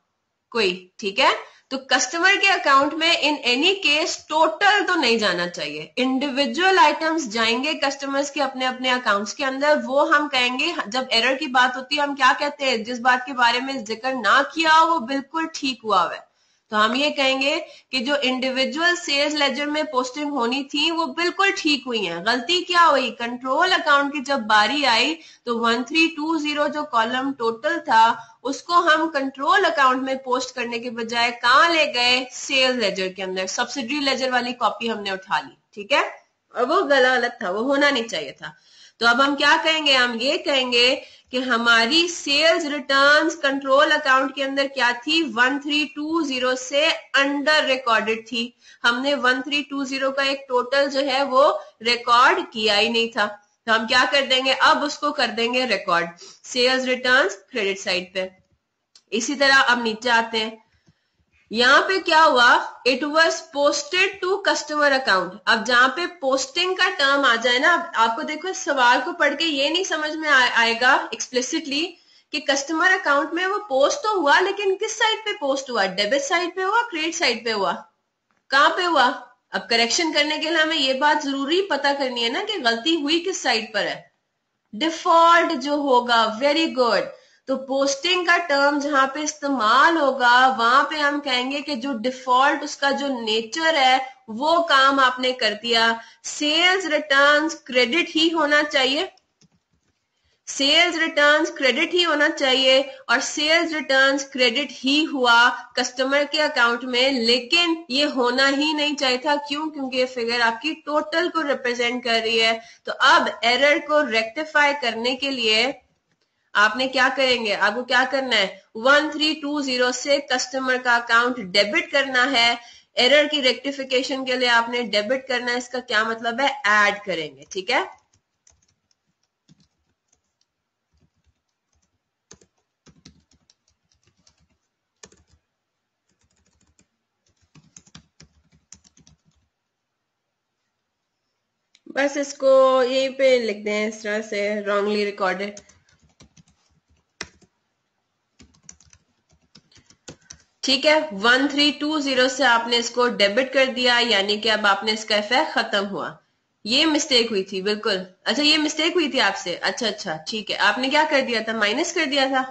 कोई, ठीक है? तो कस्टमर के अकाउंट में इन एनी केस टोटल तो नहीं जाना चाहिए। इंडिविजुअल आइटम्स जाएँगे कस्टमर्स के अपने अपने अकाउंट्स के अंदर, वो हम कहेंगे, जब एरर की बात होती है, हम क्या कहते हैं? जिस बात के बारे में ज़िक्र ना किया वो बिल्कुल ठीक हुआ है। तो हम ये कहेंगे कि जो इंडिविजुअल सेल्स लेजर में पोस्टिंग होनी थी, वो बिल्कुल ठीक हुई है। गलती क्या हुई? कंट्रोल अकाउंट की जब बारी आई तो वन थ्री टू ज़ीरो जो कॉलम टोटल था उसको हम कंट्रोल अकाउंट में पोस्ट करने के बजाय कहा ले गए? सेल्स लेजर के अंदर सब्सिडी लेजर वाली कॉपी हमने उठा ली, ठीक है? और वो गला गलत था, वो होना नहीं चाहिए था। तो अब हम क्या कहेंगे? हम ये कहेंगे कि हमारी सेल्स रिटर्न्स कंट्रोल अकाउंट के अंदर क्या थी? 1320 से अंडर रिकॉर्डेड थी। हमने 1320 का एक टोटल जो है वो रिकॉर्ड किया ही नहीं था। तो हम क्या कर देंगे? अब उसको कर देंगे record sales returns credit side पे। इसी तरह अब नीचे आते हैं। यहाँ पे क्या हुआ? It was posted to customer account अब जहाँ पे पोस्टिंग का टर्म आ जाए ना आपको देखो सवाल को पढ़ के ये नहीं समझ में आ, आएगा एक्सप्लिसिटली कि कस्टमर अकाउंट में वो पोस्ट तो हुआ लेकिन किस साइड पे पोस्ट हुआ? डेबिट साइड पे हुआ क्रेडिट साइड पे हुआ? कहाँ पे हुआ? अब करेक्शन करने के लिए हमें ये बात ज़रूरी पता करनी है ना कि गलती हुई किस साइड पर है। डिफ़ॉल्ट जो होगा वेरी गुड तो पोस्टिंग का टर्म जहाँ पे इस्तेमाल होगा, वहाँ पे हम कहेंगे कि जो डिफ़ॉल्ट उसका जो नेचर है, वो काम आपने कर दिया। सेल्स रिटर्न्स क्रेडिट ही होना चाहिए। सेल्स रिटर्न्स क्रेडिट ही होना चाहिए और सेल्स रिटर्न्स क्रेडिट ही हुआ कस्टमर के अकाउंट में, लेकिन ये होना ही नहीं चाहिए था। क्यों? क्योंकि ये फिगर आपकी टोटल को रिप्रेजेंट कर रही है। तो अब एरर को रेक्टिफाई करने के लिए आपने क्या करेंगे? आपको क्या करना है? वन थ्री टू ज़ीरो से कस्टमर का अकाउंट डेबिट करना है। एरर की रेक्टिफिकेशन के लिए आपने डेबिट करना है। इसका क्या मतलब है? ऐड करेंगे, ठीक है? बस इसको यहीं पे लिख दें, इस तरह से रॉन्गली रिकॉर्डेड ठीक है? वन थ्री टू ज़ीरो से आपने इसको डेबिट कर दिया, यानी कि अब आपने इसका इफ़ेक्ट खत्म हुआ। ये मिस्टेक हुई थी, बिल्कुल। अच्छा ये मिस्टेक हुई थी आपसे? अच्छा अच्छा ठीक है। आपने क्या कर दिया था? माइनस कर दिया था?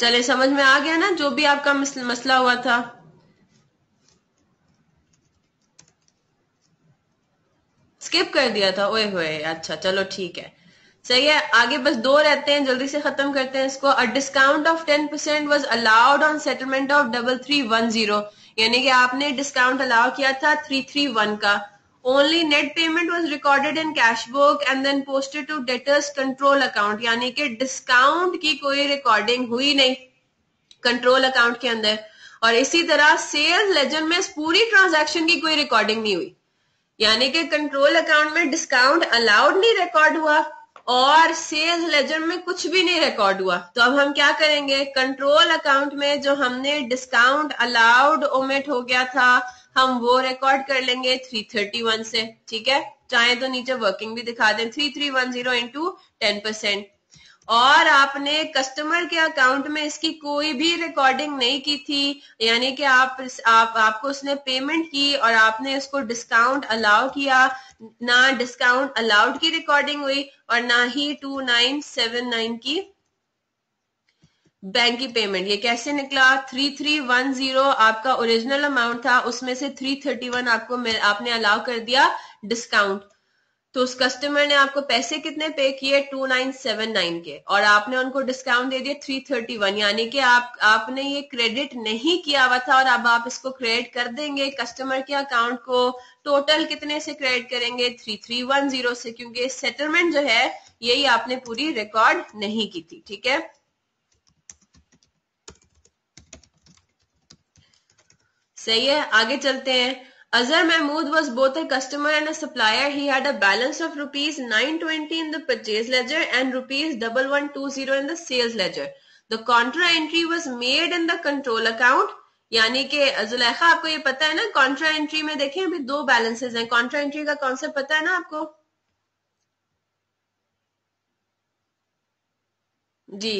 चले, समझ में आ गया ना? जो भी आपका मसला हुआ था। स्किप कर दिया था? ओए होए अच्छा चलो, ठीक है। सही है, आगे बस दो रहते हैं, जल्दी से खत्म करते हैं इसको। A discount of ten percent was allowed on settlement of double three one zero यानी कि आपने डिस्काउंट अलाउ किया था थ्री थ्री वन का। Only net payment was recorded in cash book and then posted to debtors control account यानी कि डिस्काउंट की कोई रिकॉर्डिंग हुई नहीं कंट्रोल अकाउंट के अंदर। और इसी तरह सेल्स लेजर में पूरी ट्रांजैक्शन की कोई रिकॉर्डिंग नहीं हुई। यानी कि कंट्रोल अकाउंट में डिस्काउंट अलाउड नहीं रिकॉर्ड हुआ। और सेल्स लेजर में कुछ भी नहीं रिकॉर्ड हुआ। तो अब हम क्या करेंगे? कंट्रोल अकाउंट में जो हमने डिस्काउंट अलाउड ओमिट हो गया था हम वो रिकॉर्ड कर लेंगे 331 से ठीक है? चाहे तो नीचे वर्किंग भी दिखा दें 3310 इंटू टेन परसेंट और आपने कस्टमर के अकाउंट में इसकी कोई भी रिकॉर्डिंग नहीं की थी यानी कि आप, आप आपको उसने पेमेंट की और आपने उसको डिस्काउंट अलाउ किया ना डिस्काउंट अलाउड की रिकॉर्डिंग हुई और ना ही टू नाइन सेवन नाइन की बैंक की पेमेंट ये कैसे निकला? थ्री थ्री वन ज़ीरो आपका ओरिजिनल अमाउंट था, उसमें से थ्री थर्टी वन आपको आपने अलाउ कर दिया डिस्काउंट तो उस कस्टमर ने आपको पैसे कितने पे किए? टू नाइन सेवन नाइन के। और आपने उनको डिस्काउंट दे दिया थ्री थर्टी वन यानी कि आप, आपने ये क्रेडिट नहीं किया हुआ था और अब आप इसको क्रेडिट कर देंगे। कस्टमर के अकाउंट को टोटल कितने से क्रेडिट करेंगे? थ्री थ्री वन ज़ीरो से। क्योंकि सेटलमेंट जो है, यही आपने पूरी रिकॉर्ड नहीं की थी। ठीक है? सही है? आगे चलते हैं। Azhar Mahmood was both a customer and a supplier. He had a balance of rupees 920 in the purchase ledger and rupees 1120 in the sales ledger. The contra entry was made in the control account. यानी कि जुलेखा आपको ये पता है ना कॉन्ट्रा एंट्री में देखें अभी दो बैलेंसेस हैं कॉन्ट्रा एंट्री का कॉन्सेप्ट पता है ना आपको जी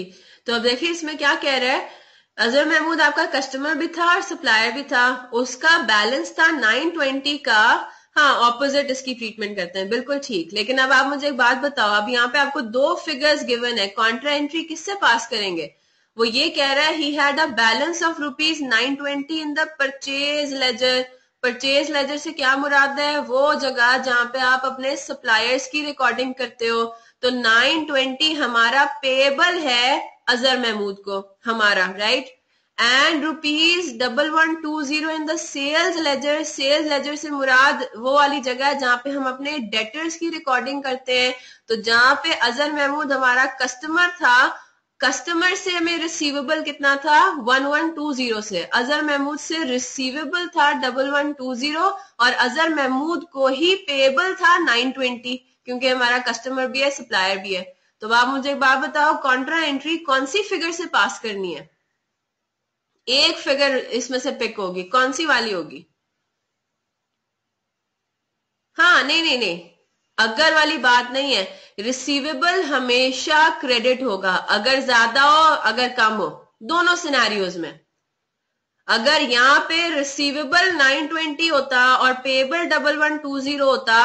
तो अब देखिए इसमें क्या कह रहा है अजहर महमूद आपका कस्टमर भी था और सप्लायर भी था। उसका बैलेंस था 920 का। हाँ ऑपोजिट इसकी ट्रीटमेंट करते हैं। बिल्कुल ठीक। लेकिन अब आप मुझे एक बात बताओ, अब यहाँ पे आपको दो फिगर्स गिवन है कॉन्ट्रा एंट्री किससे पास करेंगे? वो ये कह रहा है he had a balance of rupees nine twenty in the purchase ledger purchase ledger से क्या मुराद है? वो जगह जहाँ पे आप अपने सप्लायर्स की रिकॉर्डिंग करते हो। तो 920 हमारा पेबल है अजहर महमूद को हमारा right and rupees double one two zero in the sales ledger sales ledger से मुराद वो वाली जगह है जहाँ पे हम अपने डेटर्स की रिकॉर्डिंग करते हैं तो जहाँ पे अजहर महमूद हमारा कस्टमर था कस्टमर से हमें रिसीवेबल कितना था वन वन टू ज़ीरो से अजहर महमूद से रिसीवेबल था डबल वन टू ज़ीरो और अजहर महमूद को ही पेबल था नाइन ट्वेंटी क्योंकि हमारा कस्टमर भी है सप्लायर भी है। तो आप मुझे एक बात बताओ कॉन्ट्रा एंट्री कौन सी फिगर से पास करनी है? एक फिगर इसमें से पिक होगी, कौन सी वाली होगी? हाँ नहीं नहीं नहीं, अगर वाली बात नहीं है रिसीवेबल हमेशा क्रेडिट होगा, अगर ज़्यादा हो, अगर कम हो, दोनों सिनेरियोज में। अगर यहाँ पे रिसीवेबल 920 होता और payable double one two zero होता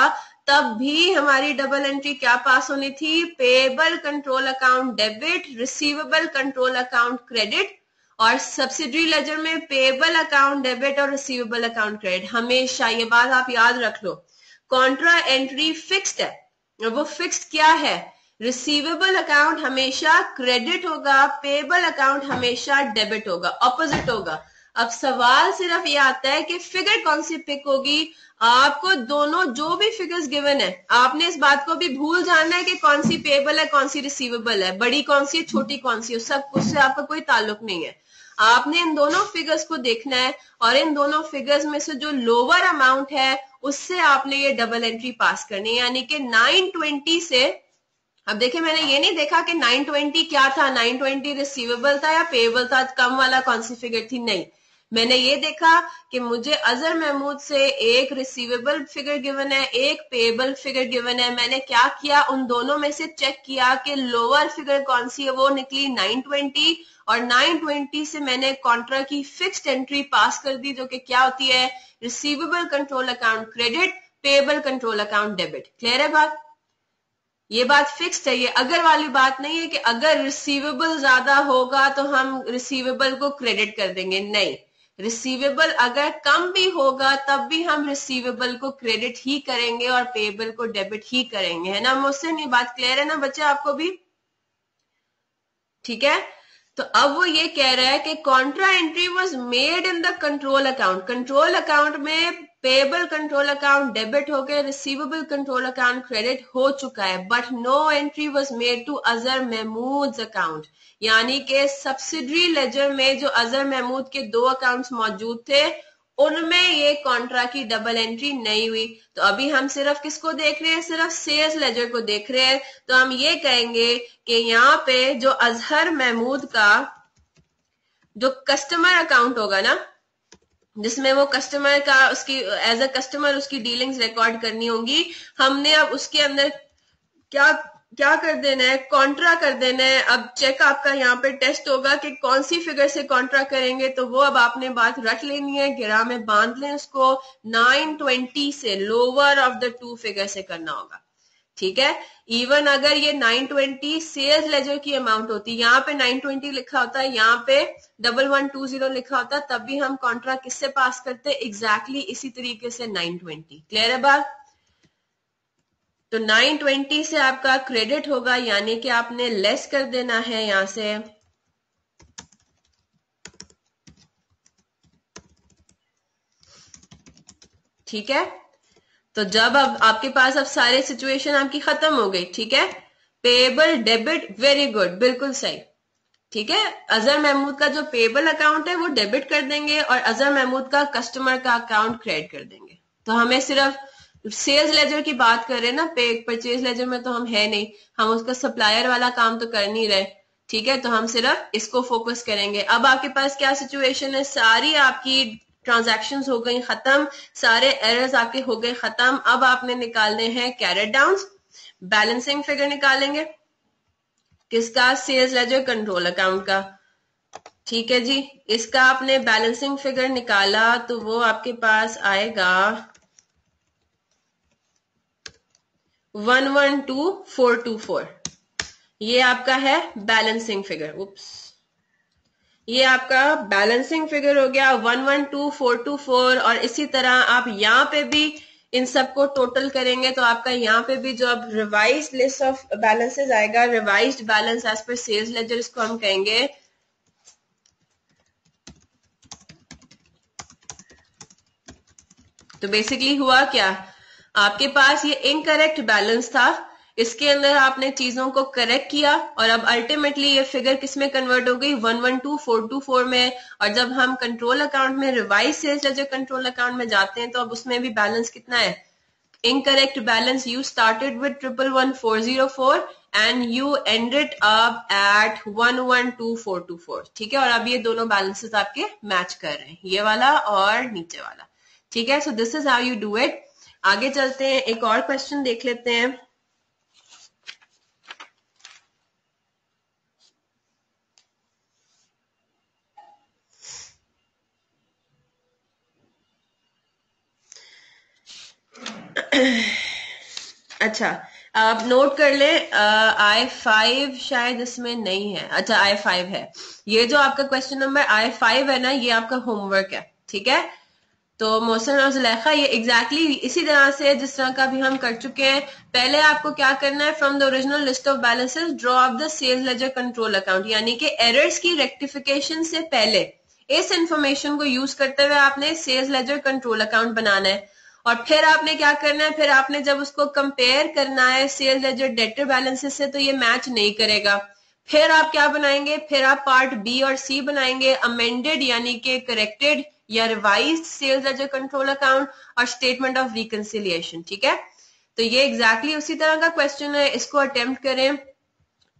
तब भी हमारी डबल एंट्री क्या पास होनी थी? Payable control account debit receivable control account credit और सब्सिडरी लेजर में पेबल अकाउंट डेबिट और रिसीवेबल अकाउंट क्रेडिट हमेशा ये बात आप याद रख लो। कॉन्ट्रा एंट्री फिक्स्ड है। वो फिक्स्ड क्या है? रिसीवेबल अकाउंट हमेशा क्रेडिट होगा पेबल अकाउंट हमेशा डेबिट होगा ऑपोजिट होगा। अब सवाल सिर्फ़ ये आता है कि फिगर कौन सी पिक होगी? आपको दोनों, जो भी फिगर्स गिवन है, आपने इस बात को भी भूल जाना है कि कौन सी पेबल है, कौन सी रिसीवेबल है। बड़ी कौन सी है, छोटी कौन सी है, सब कुछ से आपका कोई ताल्लुक नहीं है। आपने इन दोनों फिगर्स को देखना है और इन दोनों फिगर्स में से जो लोअर अमाउंट है, उससे आपने ये डबल एंट्री पास करनी है। यानी कि 920 से, अब देखिए, मैंने ये नहीं देखा कि 920 क्या था? 920 रिसीवेबल था या पेबल था? कम वाला कौन सी फिगर थी? नहीं। मैंने ये देखा कि मुझे अजहर महमूद से एक रिसीवेबल फिगर गिवन है, एक पेबल फिगर गिवन है। मैंने क्या किया? उन दोनों में से चेक किया कि लोअर फिगर कौन सी है? वो निकली 920 और 920 से मैंने कॉन्ट्रा की फिक्स्ड एंट्री पास कर दी, जो कि क्या होती है? Receivable control account credit payable control account debit clear है बात? ये बात फिक्स है। ये अगर वाली बात नहीं है कि अगर रिसीवेबल ज़्यादा होगा तो हम रिसीवेबल को क्रेडिट कर देंगे। नहीं। रिसीवेबल अगर कम भी होगा, तब भी हम रिसीवेबल को क्रेडिट ही करेंगे और पेबल को डेबिट ही करेंगे। है ना मुझसे नहीं बात क्लियर है ना बच्चे आपको भी? ठीक है? तो अब वो ये कह रहा है कि contra entry was made in the control account control account में पेबल कंट्रोल अकाउंट डेबिट हो गए रिसीवेबल कंट्रोल अकाउंट क्रेडिट हो चुका है but no entry was made to Azhar Mahmood account यानी कि सब्सिडरी लेजर में जो अजहर महमूद के दो अकाउंट्स मौजूद थे, उनमें ये कॉन्ट्रा की डबल एंट्री नहीं हुई। तो अभी हम सिर्फ़ किसको देख रहे हैं? सिर्फ़ सेल्स लेजर को देख रहे हैं। तो हम ये कहेंगे कि यहाँ पे जो अजहर महमूद का जो कस्टमर अकाउंट होगा ना, जिसमें वो कस्टमर का उसकी एज अ कस्टमर उसकी डीलिंग्स रिकॉर्ड करनी होगी, हमने अब उसके अंदर क्या क्या कर देना है? कॉन्ट्रा कर देना है। अब चेक आपका यहाँ पे टेस्ट होगा कि कौन सी फिगर से कॉन्ट्रा करेंगे तो वो अब आपने बात रख लेनी है। गिरा में बाँध लें उसको। 920 से lower of the two figure से करना होगा। ठीक है? इवन अगर ये 920 सेल्स लेजर की अमाउंट होती है यहाँ पे 920 लिखा होता है यहाँ पे डबल वन टू ज़ीरो लिखा होता, तब भी हम कॉन्ट्रैक्ट किससे पास करते? एग्जैक्टली exactly इसी तरीके से 920 क्लियर है बात? तो 920 से आपका क्रेडिट होगा, यानी कि आपने लेस कर देना है यहाँ से। ठीक है? तो जब अब आपके पास अब सारे सिचुएशन आपकी खत्म हो गई, ठीक है? पेबल डेबिट वेरी गुड बिल्कुल सही। ठीक है? अजहर महमूद का जो पेबल अकाउंट है, वो डेबिट कर देंगे और अजहर महमूद का कस्टमर का अकाउंट क्रेडिट कर देंगे। तो हमें सिर्फ़ सेल्स लेजर की बात कर रहे हैं ना, पे परचेज लेजर में तो हम है नहीं। हम उसका सप्लायर वाला काम तो कर नहीं रहे। ठीक है तो हम सिर्फ़ इसको फोकस करेंगे। अब आपके पास क्या सिचुएशन है? सारी आपकी ट्रांजेक्शन हो गई खत्म, सारे एरर्स आपके हो गए खत्म। अब आपने निकालने हैं कैरेट डाउन बैलेंसिंग फिगर निकालेंगे। किसका? सेल्स लेजर कंट्रोल अकाउंट का। ठीक है जी, इसका आपने बैलेंसिंग फिगर निकाला तो वो आपके पास आएगा। One one two four two four ये आपका है बैलेंसिंग फिगर उप्स ये आपका बैलेंसिंग फिगर हो गया one one two four two four और इसी तरह आप यहाँ पे भी इन सबको टोटल करेंगे तो आपका यहाँ पे भी जो अब रिवाइज लिस्ट ऑफ़ बैलेंसेस आएगा revise balance as per sales ledger इसको हम कहेंगे तो बेसिकली हुआ क्या? आपके पास ये इनकरेक्ट बैलेंस था। इसके अंदर आपने चीज़ों को करेक्ट किया और अब अल्टीमेटली ये फिगर किसमें कन्वर्ट हो गई? One one two four two four में। और जब हम कंट्रोल अकाउंट में revise sales ledger control account में जाते हैं तो अब उसमें भी बैलेंस कितना है? Incorrect balance you started with triple one four zero four and you ended up at one one two four two four ठीक है? और अब ये दोनों बैलेंसेस आपके मैच कर रहे हैं। ये वाला और नीचे वाला। ठीक है? So this is how you do it आगे चलते हैं, एक और क्वेश्चन देख लेते हैं। अच्छा आप नोट कर ले आई फाइव शायद इसमें नहीं है। अच्छा आई फाइव है। ये जो आपका क्वेश्चन नंबर आई फाइव है ना, ये आपका होमवर्क है, ठीक है? तो मोहसन और जुलेखा, ये एग्जैक्टली exactly इसी तरह से जिस तरह का भी हम कर चुके हैं। पहले आपको क्या करना है from the original list of balances draw off the sales ledger control account यानी कि एरर्स की रेक्टिफिकेशन से पहले, इस इंफॉर्मेशन को यूज़ करते हुए आपने सेल्स लेजर कंट्रोल अकाउंट बनाना है। और फिर आपने क्या करना है, फिर आपने जब उसको कंपेयर करना है सेल्स लेजर डेटर बैलेंसेस से तो ये मैच नहीं करेगा। फिर आप क्या बनाएँगे, फिर आप पार्ट बी और सी बनाएँगे अमेंडेड यानी कि करेक्टेड या revise sales ledger control account और स्टेटमेंट ऑफ़ रिकनसिलियेशन ठीक है? तो ये एग्जैक्टली exactly उसी तरह का क्वेश्चन है, इसको अटेम्प्ट करें।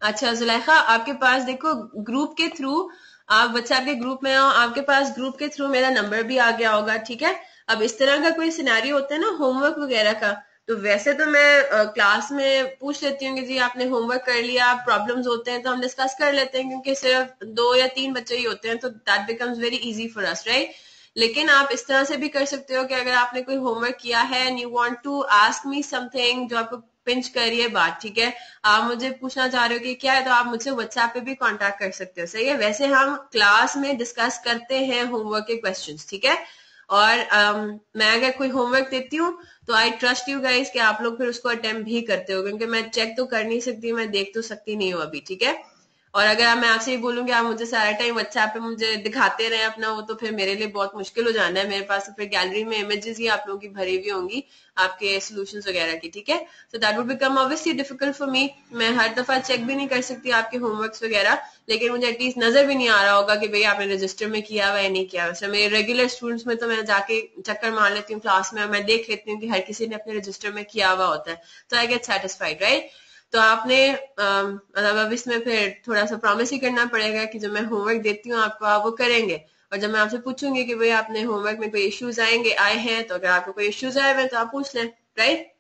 अच्छा जुलेखा, आपके पास देखो ग्रुप के थ्रू आप व्हाट्सएप के ग्रुप में हो आपके पास ग्रुप के थ्रू मेरा नंबर भी आ गया होगा, ठीक है? अब इस तरह का कोई सिनेरियो होता है ना होमवर्क वगैरह का तो वैसे तो मैं क्लास में पूछ लेती हूँ कि जी, आपने होमवर्क कर लिया प्रॉब्लम्स होते हैं तो हम डिस्कस कर लेते हैं, क्योंकि सिर्फ़ दो या तीन बच्चे ही होते हैं तो that becomes very easy for us right लेकिन आप इस तरह से भी कर सकते हो कि अगर आपने कोई होमवर्क किया है and you want to ask me something जो आपको पिंच कर रही है बात ठीक है? आप मुझे पूछना चाह रहे हो कि क्या है तो आप मुझसे व्हाट्सएप पे भी कांटेक्ट कर सकते हो सही है? वैसे हम क्लास में डिस्कस करते हैं होमवर्क के क्वेश्चंस ठीक है? और um, मैं अगर कोई होमवर्क देती हूँ तो आई ट्रस्ट यू गाइज़ कि आप लोग फिर उसको अटेम्प्ट भी करते हो क्योंकि मैं चेक तो कर नहीं सकती मैं देख तो सकती नहीं हूँ अभी ठीक है? और अगर मैं आपसे ही बोलूँगी, आप मुझे सारा टाइम व्हाट्सएप पे मुझे दिखाते रहे अपना वो तो फिर मेरे लिए बहुत मुश्किल हो जाना है। मेरे पास तो फिर गैलरी में इमेजेस ही आप लोगों की भरी हुई होंगी, आपके सोल्यूशन वगैरह की, ठीक है? So that would become obviously difficult for me मैं हर दफ़ा चेक भी नहीं कर सकती आपके होमवर्क वगैरह, लेकिन मुझे एटलीस्ट नज़र भी नहीं आ रहा होगा कि भाई आपने रजिस्टर में किया हुआ या नहीं किया वैसे मेरे रेगुलर स्टूडेंट्स में तो मैं जाके चक्कर मार लेती हूँ क्लास में मैं देख लेती हूँ कि हर किसी ने अपने रजिस्टर में किया हुआ होता है। तो आई गेट सेटिस्फाइड राइट तो आपने मतलब अब इसमें फिर थोड़ा सा प्रॉमिस ही करना पड़ेगा कि जो मैं होमवर्क देती हूँ आपको, आप वो करेंगे। और जब मैं आपसे पूछूँगी कि भाई आपने होमवर्क में कोई इश्यूज़ आएँगे, आए हैं तो अगर आपको कोई इश्यूज़ आए हुए तो आप पूछ लें राइट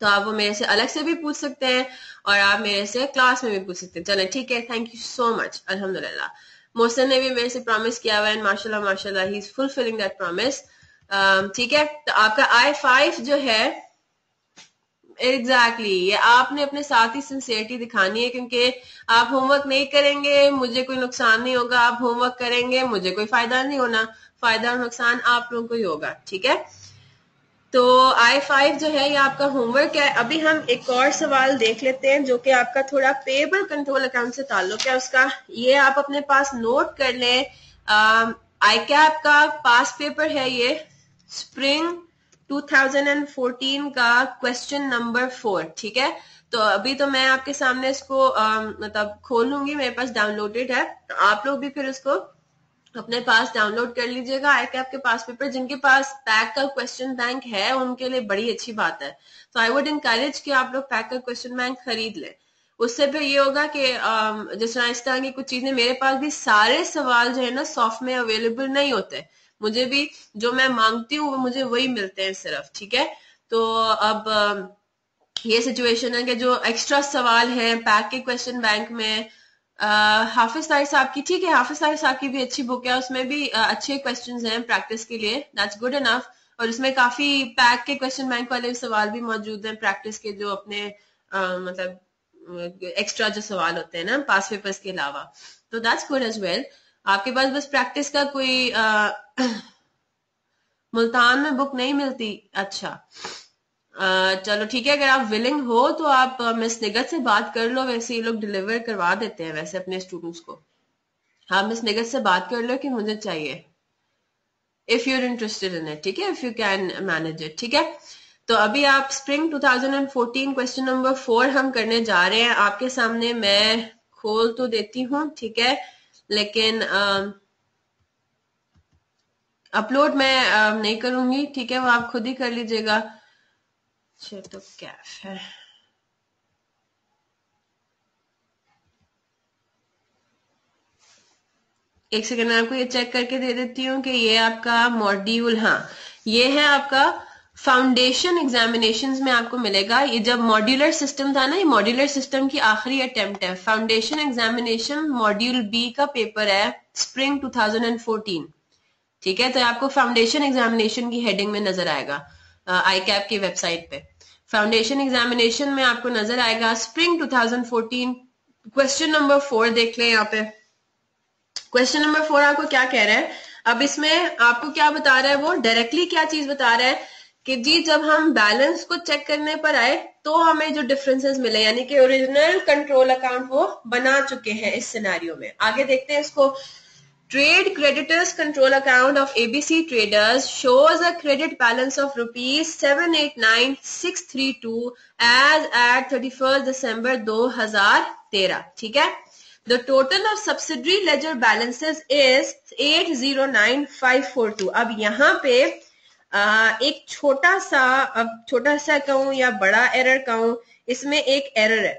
तो आप वो मेरे से अलग से भी पूछ सकते हैं और आप मेरे से क्लास में भी पूछ सकते हैं। चले, ठीक है थैंक यू सो मच अल्हम्दुलिल्लाह। मोहसिन ने भी मेरे से प्रॉमिस किया हुआ है माशाल्लाह माशाल्लाह he is fulfilling that promise ठीक है तो आपका आई फाइव जो है एग्जैक्टली exactly. ये आपने अपने साथ ही सिंसियरिटी दिखानी है क्योंकि आप होमवर्क नहीं करेंगे, मुझे कोई नुकसान नहीं होगा, आप होमवर्क करेंगे, मुझे कोई फ़ायदा नहीं होना। फ़ायदा और नुकसान आप लोगों को ही होगा, ठीक है? तो आई फाइव जो है, ये आपका होमवर्क है। अभी हम एक और सवाल देख लेते हैं जो कि आपका थोड़ा पेबल कंट्रोल अकाउंट से ताल्लुक है। उसका ये आप अपने पास नोट कर लें। आई कैप का पास पेपर है ये। स्प्रिंग 2014 का क्वेश्चन नंबर फोर ठीक है? तो अभी तो मैं आपके सामने इसको मतलब खोल लूँगी, मेरे पास डाउनलोडेड है। तो आप लोग भी फिर उसको अपने पास डाउनलोड कर लीजिएगा। आई कैप के पास पेपर जिनके पास पैक का क्वेश्चन बैंक है, उनके लिए बड़ी अच्छी बात है। तो आई वुड इनकरेज कि आप लोग पैक का क्वेश्चन बैंक खरीद लें। उससे फिर ये होगा कि जिस तरह इस तरह की कुछ चीज़ें, मेरे पास भी सारे सवाल जो है ना सॉफ्ट में अवेलेबल नहीं होते। मुझे भी जो मैं मांगती हूँ वो मुझे वही मिलते हैं सिर्फ़ ठीक है? तो अब ये सिचुएशन है कि जो एक्स्ट्रा सवाल है पैक के क्वेश्चन बैंक में हाफिज तारिक साहब की ठीक है हाफिज तारिक साहब की भी अच्छी बुक है उसमें भी अच्छे क्वेश्चन हैं प्रैक्टिस के लिए दैट्स गुड इनफ और उसमें काफ़ी पैक के क्वेश्चन बैंक वाले सवाल भी मौजूद हैं प्रैक्टिस के जो अपने आ, मतलब एक्स्ट्रा जो सवाल होते हैं ना पास पेपर्स के अलावा. तो दैट्स गुड एज वेल आपके पास बस प्रैक्टिस का कोई आ, मुल्तान में बुक नहीं मिलती। अच्छा। आ, चलो ठीक है अगर आप विलिंग हो तो आप मिस निगत से बात कर लो वैसे ये लोग डिलीवर करवा देते हैं वैसे अपने स्टूडेंट्स को। हाँ मिस निगत से बात कर लो कि मुझे चाहिए। If you're interested in it ठीक है? If you can manage it ठीक है? तो अभी आप स्प्रिंग 2014 क्वेश्चन नंबर फोर हम करने जा रहे हैं। आपके सामने मैं खोल तो देती हूँ ठीक है? लेकिन अपलोड मैं नहीं करूँगी ठीक है वो आप खुद ही कर लीजिएगा। तो कैफ है? एक सेकंड मैं आपको ये चेक करके दे देती हूँ कि ये आपका मॉड्यूल हाँ ये है आपका फाउंडेशन एग्जामिनेशन में आपको मिलेगा। ये जब मॉड्यूलर सिस्टम था ना, ये मॉड्यूलर सिस्टम की आखिरी अटेम्प्ट है। फाउंडेशन एग्जामिनेशन मॉड्यूल बी का पेपर है स्प्रिंग 2014 ठीक है? तो आपको फाउंडेशन एग्जामिनेशन की हेडिंग में नज़र आएगा आई कैप की वेबसाइट पे। फाउंडेशन एग्जामिनेशन में आपको नज़र आएगा स्प्रिंग 2014 क्वेश्चन नंबर फोर देख लें यहाँ पे। क्वेश्चन नंबर फोर आपको क्या कह रहा है? अब इसमें आपको क्या बता रहा है वो? डायरेक्टली क्या चीज़ बता रहा है? कि जी, जब हम बैलेंस को चेक करने पर आए तो हमें जो डिफरेंसेस मिले, यानी कि ओरिजिनल कंट्रोल अकाउंट वो बना चुके हैं इस सिनेरियो में। आगे देखते हैं इसको। Trade creditors control account of ABC traders shows a credit balance of rupees seven eight nine six three two as at thirty first December दो हज़ार तेरह ठीक है? The total of subsidiary ledger balances is eight zero nine five four two अब यहाँ पे एक छोटा सा, अब छोटा सा कहूँ या बड़ा एरर कहूँ, इसमें एक एरर है,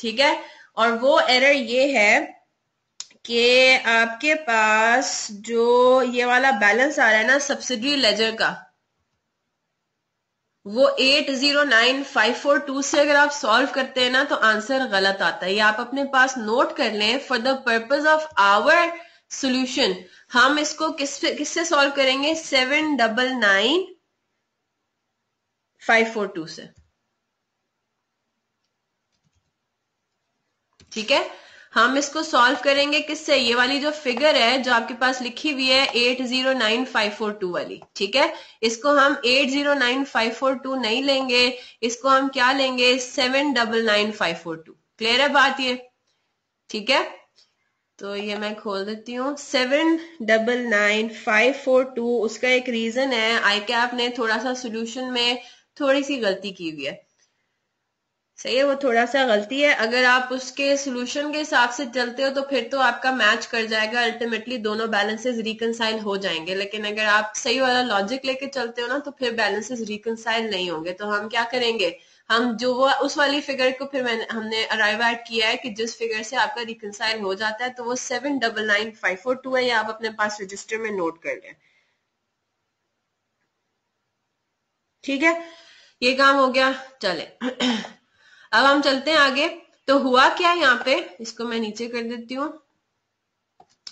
ठीक है? और वो एरर ये है कि आपके पास जो ये वाला बैलेंस आ रहा है ना सब्सिडी लेजर का, वो eight zero nine five four two से अगर आप सॉल्व करते हैं ना तो आंसर गलत आता है। ये आप अपने पास नोट कर लें for the purpose of our solution हम इसको किस किससे सॉल्व करेंगे? Seven double nine five four two से। ठीक है? हम इसको सॉल्व करेंगे किससे? ये वाली जो फिगर है, जो आपके पास लिखी हुई है eight zero nine five four two वाली। ठीक है? इसको हम eight zero nine five four two नहीं लेंगे। इसको हम क्या लेंगे? Seven double nine five four two clear है बात ये? ठीक है? तो ये मैं खोल देती हूँ। Seven double nine five four two, उसका एक रीजन है। आई कैप ने थोड़ा सा सोल्यूशन में थोड़ी सी गलती की हुई है। सही है, वो थोड़ा सा गलती है। अगर आप उसके सोल्यूशन के हिसाब से चलते हो तो फिर तो आपका मैच कर जाएगा। अल्टीमेटली दोनों बैलेंसेस रिकनसाइल हो जाएँगे। लेकिन अगर आप सही वाला लॉजिक लेके चलते हो ना तो फिर बैलेंसेस रिकनसाइल नहीं होंगे। तो हम क्या करेंगे? हम जो वो, उस वाली फिगर को फिर मैंने, हमने अराइव एट किया है कि जिस फिगर से आपका रिकनसाइल हो जाता है तो वो seven double nine five four two है, या आप अपने पास रजिस्टर में नोट कर लें। ठीक है? ये काम हो गया, चले। अब हम चलते हैं आगे। तो हुआ क्या यहाँ पे? इसको मैं नीचे कर देती हूँ।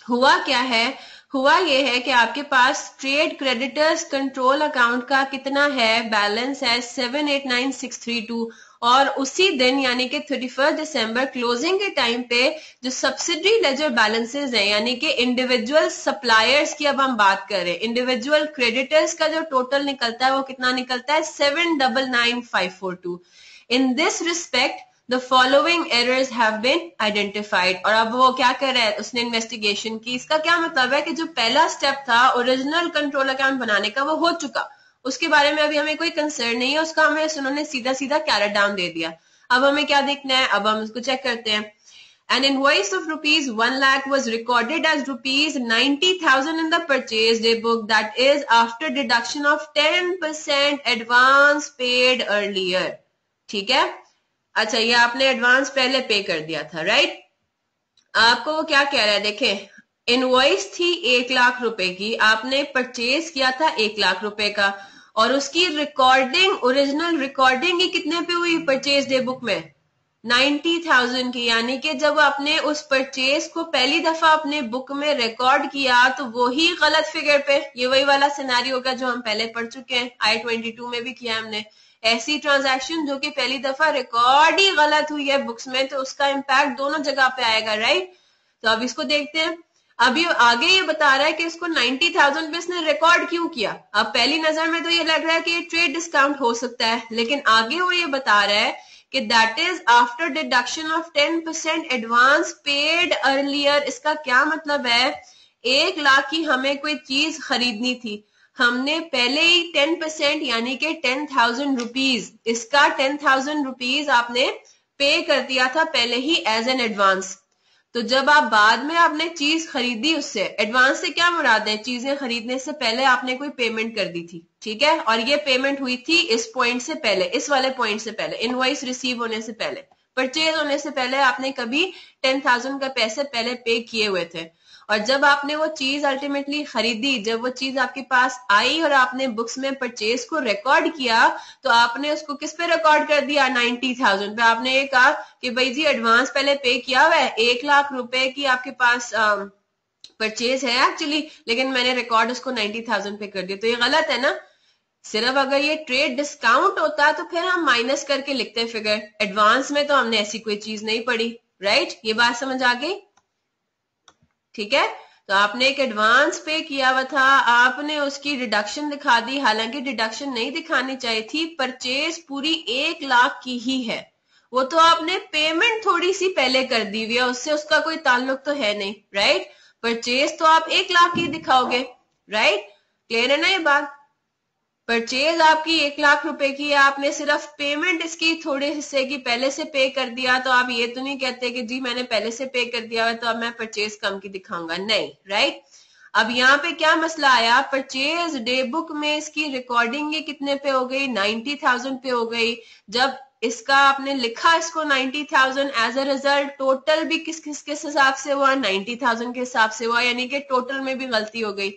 हुआ क्या है? हुआ ये है कि आपके पास ट्रेड क्रेडिटर्स कंट्रोल अकाउंट का कितना है? बैलेंस है seven eight nine six three two और उसी दिन, यानी कि थर्टी फ़र्स्ट दिसंबर क्लोजिंग के टाइम पे जो सब्सिडी लेजर बैलेंसेस हैं, यानी कि इंडिविजुअल सप्लायर्स की अब हम बात करें इंडिविजुअल क्रेडिटर्स का जो टोटल निकलता है वो कितना निकलता है? Seven double nine five four two in this respect the following errors have identified और अब वो क्या कर रहा है? उसने इन्वेस्टिगेशन की। इसका क्या मतलब है कि जो पहला स्टेप था ओरिजिनल कंट्रोल अकाउंट बनाने का वो हो चुका। उसके बारे में अभी हमें कोई कंसर्न नहीं है। उसका हमें उन्होंने सीधा सीधा कैरेट डाउन दे दिया। अब हमें क्या देखना है? अब हम उसको चेक करते हैं। An invoice of rupees 1 lakh was recorded as rupees 90,000 in the purchase day book. That is after deduction of 10% advance paid earlier. ठीक है? अच्छा ये आपने एडवांस पहले पे कर दिया था राइट आपको वो क्या कह रहा है, देखें इनवॉइस थी एक लाख रुपए की, आपने परचेज किया था एक लाख रुपए का, और उसकी रिकॉर्डिंग ओरिजिनल रिकॉर्डिंग ही कितने पे हुई परचेज डे बुक में? नाइन्टी थाउज़ेंड की, यानी कि जब आपने उस परचेज को पहली दफ़ा अपने बुक में रिकॉर्ड किया तो वही गलत फिगर पे, ये वही वाला सिनारी होगा जो हम पहले पढ़ चुके हैं आई ट्वेंटी टू में भी किया हमने। ऐसी ट्रांजैक्शन जो कि पहली दफ़ा रिकॉर्ड ही गलत हुई है बुक्स में तो उसका इम्पैक्ट दोनों जगह पे आएगा राइट तो अब इसको देखते हैं। ये आगे ये बता रहा है कि इसको नाइन्टी थाउज़ेंड पे इसने रिकॉर्ड क्यों किया? अब पहली नज़र में तो ये लग रहा है कि ये ट्रेड डिस्काउंट हो सकता है, लेकिन आगे वो ये बता रहा है कि that is after deduction of ten percent advance paid earlier इसका क्या मतलब है? एक लाख की हमें कोई चीज़ खरीदनी थी। हमने पहले ही टेन परसेंट यानी कि टेन थाउज़ेंड रुपीज़ इसका टेन थाउज़ेंड रुपीज़ आपने पे कर दिया था पहले ही एज एन एडवांस तो जब आप बाद में आपने चीज़ खरीदी उससे एडवांस से क्या मुराद है? चीज़ें खरीदने से पहले आपने कोई पेमेंट कर दी थी, ठीक है? और ये पेमेंट हुई थी इस पॉइंट से पहले, इस वाले पॉइंट से पहले इनवॉइस रिसीव होने से पहले. परचेज होने से पहले आपने कभी टेन थाउज़ेंड का पैसे पहले पे किए हुए थे। और जब आपने वो चीज़ अल्टीमेटली खरीदी, जब वो चीज़ आपके पास आई और आपने बुक्स में परचेज को रिकॉर्ड किया तो आपने उसको किस पे रिकॉर्ड कर दिया? नाइन्टी थाउज़ेंड पे। आपने ये कहा कि भाई जी एडवांस पहले पे किया हुआ है। एक लाख रुपए की आपके पास परचेज है एक्चुअली लेकिन मैंने रिकॉर्ड उसको नाइन्टी थाउज़ेंड पे कर दिया। तो ये गलत है ना? सिर्फ़ अगर ये ट्रेड डिस्काउंट होता तो फिर हम माइनस करके लिखते फिगर एडवांस में तो हमने ऐसी कोई चीज़ नहीं पढ़ी राइट ये बात समझ आ गई? ठीक है? तो आपने एक एडवांस पे किया हुआ था। आपने उसकी डिडक्शन दिखा दी। हालाँकि डिडक्शन नहीं दिखानी चाहिए थी परचेज पूरी एक लाख की ही है। वो तो आपने पेमेंट थोड़ी सी पहले कर दी हुई है, उससे उसका कोई ताल्लुक तो है नहीं राइट परचेज तो आप एक लाख की दिखाओगे राइट क्लियर है ना ये बात? परचेज आपकी एक लाख रुपए की है, आपने सिर्फ़ पेमेंट इसकी थोड़े हिस्से की पहले से पे कर दिया तो आप ये तो नहीं कहते कि जी मैंने पहले से पे कर दिया है तो अब मैं परचेज कम की दिखाऊँगा। नहीं राइट अब यहाँ पे क्या मसला आया? परचेज डे बुक में इसकी रिकॉर्डिंग ये कितने पे हो गई? नाइन्टी थाउज़ेंड पे हो गई। जब इसका आपने लिखा इसको ninety thousand as a result total भी किस किस किस हिसाब से हुआ? नाइन्टी थाउज़ेंड के हिसाब से हुआ, यानी कि टोटल में भी गलती हो गई।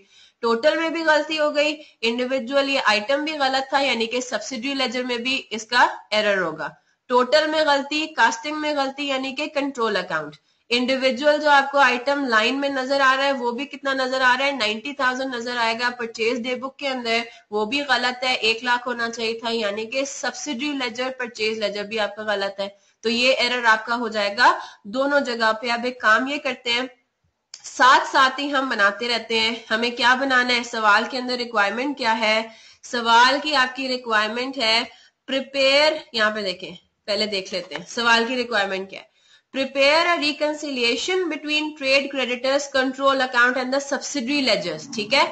टोटल में भी गलती हो गई इंडिविजुअल ये आइटम भी गलत था, यानी कि सब्सिडी लेजर में भी इसका एरर होगा। टोटल में गलती कास्टिंग में गलती, यानी कि कंट्रोल अकाउंट इंडिविजुअल जो आपको आइटम लाइन में नज़र आ रहा है, वो भी कितना नज़र आ रहा है? नाइन्टी थाउज़ेंड नज़र आएगा। परचेज डे बुक के अंदर वो भी गलत है, एक लाख होना चाहिए था, यानी कि सब्सिडी लेजर परचेज लेजर भी आपका गलत है। तो ये एरर आपका हो जाएगा। दोनों जगह पे अब एक काम ये करते हैं साथ साथ ही हम बनाते रहते हैं। हमें क्या बनाना है? सवाल के अंदर रिक्वायरमेंट क्या है? सवाल की आपकी रिक्वायरमेंट है प्रिपेयर यहाँ पे देखें, पहले देख लेते हैं। सवाल की रिक्वायरमेंट क्या है? Prepare a reconciliation between trade creditors control account and the subsidiary ledgers ठीक है?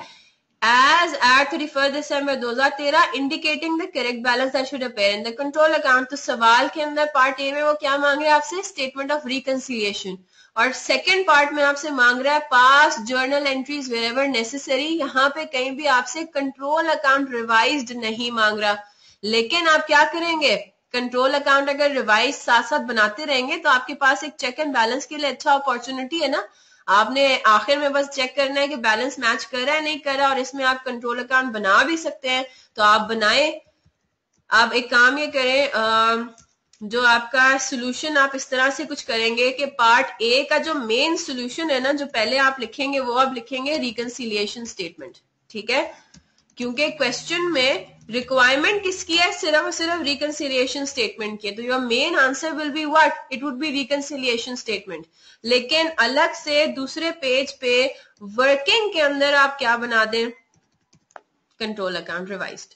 As at 31st December 2013 indicating the correct balance that should appear in the control account. तो सवाल के अंदर पार्ट ए में वो क्या मांग रहे हैं आपसे? स्टेटमेंट ऑफ़ रिकंसिलिएशन और सेकेंड पार्ट में आपसे मांग रहा है पास journal entries wherever necessary यहाँ पे कहीं भी आपसे कंट्रोल अकाउंट रिवाइज नहीं मांग रहा। लेकिन आप क्या करेंगे? कंट्रोल अकाउंट अगर रिवाइज साथ साथ बनाते रहेंगे तो आपके पास एक चेक एंड बैलेंस के लिए अच्छा अपॉर्चुनिटी है ना? आपने आखिर में बस चेक करना है कि बैलेंस मैच कर रहा है, नहीं कर रहा और इसमें आप कंट्रोल अकाउंट बना भी सकते हैं। तो आप बनाए। आप एक काम ये करें जो आपका सोल्यूशन आप इस तरह से कुछ करेंगे कि पार्ट ए का जो मेन सोल्यूशन है ना, जो पहले आप लिखेंगे, वो आप लिखेंगे रिकनसिलियेशन स्टेटमेंट ठीक है? क्योंकि क्वेश्चन में रिक्वायरमेंट किसकी है सिर्फ़ और सिर्फ़ रिकनसिलियेशन स्टेटमेंट की तो your main answer will be what it would be reconciliation statement लेकिन अलग से दूसरे पेज पे वर्किंग के अंदर आप क्या बना दें? कंट्रोल अकाउंट रिवाइज्ड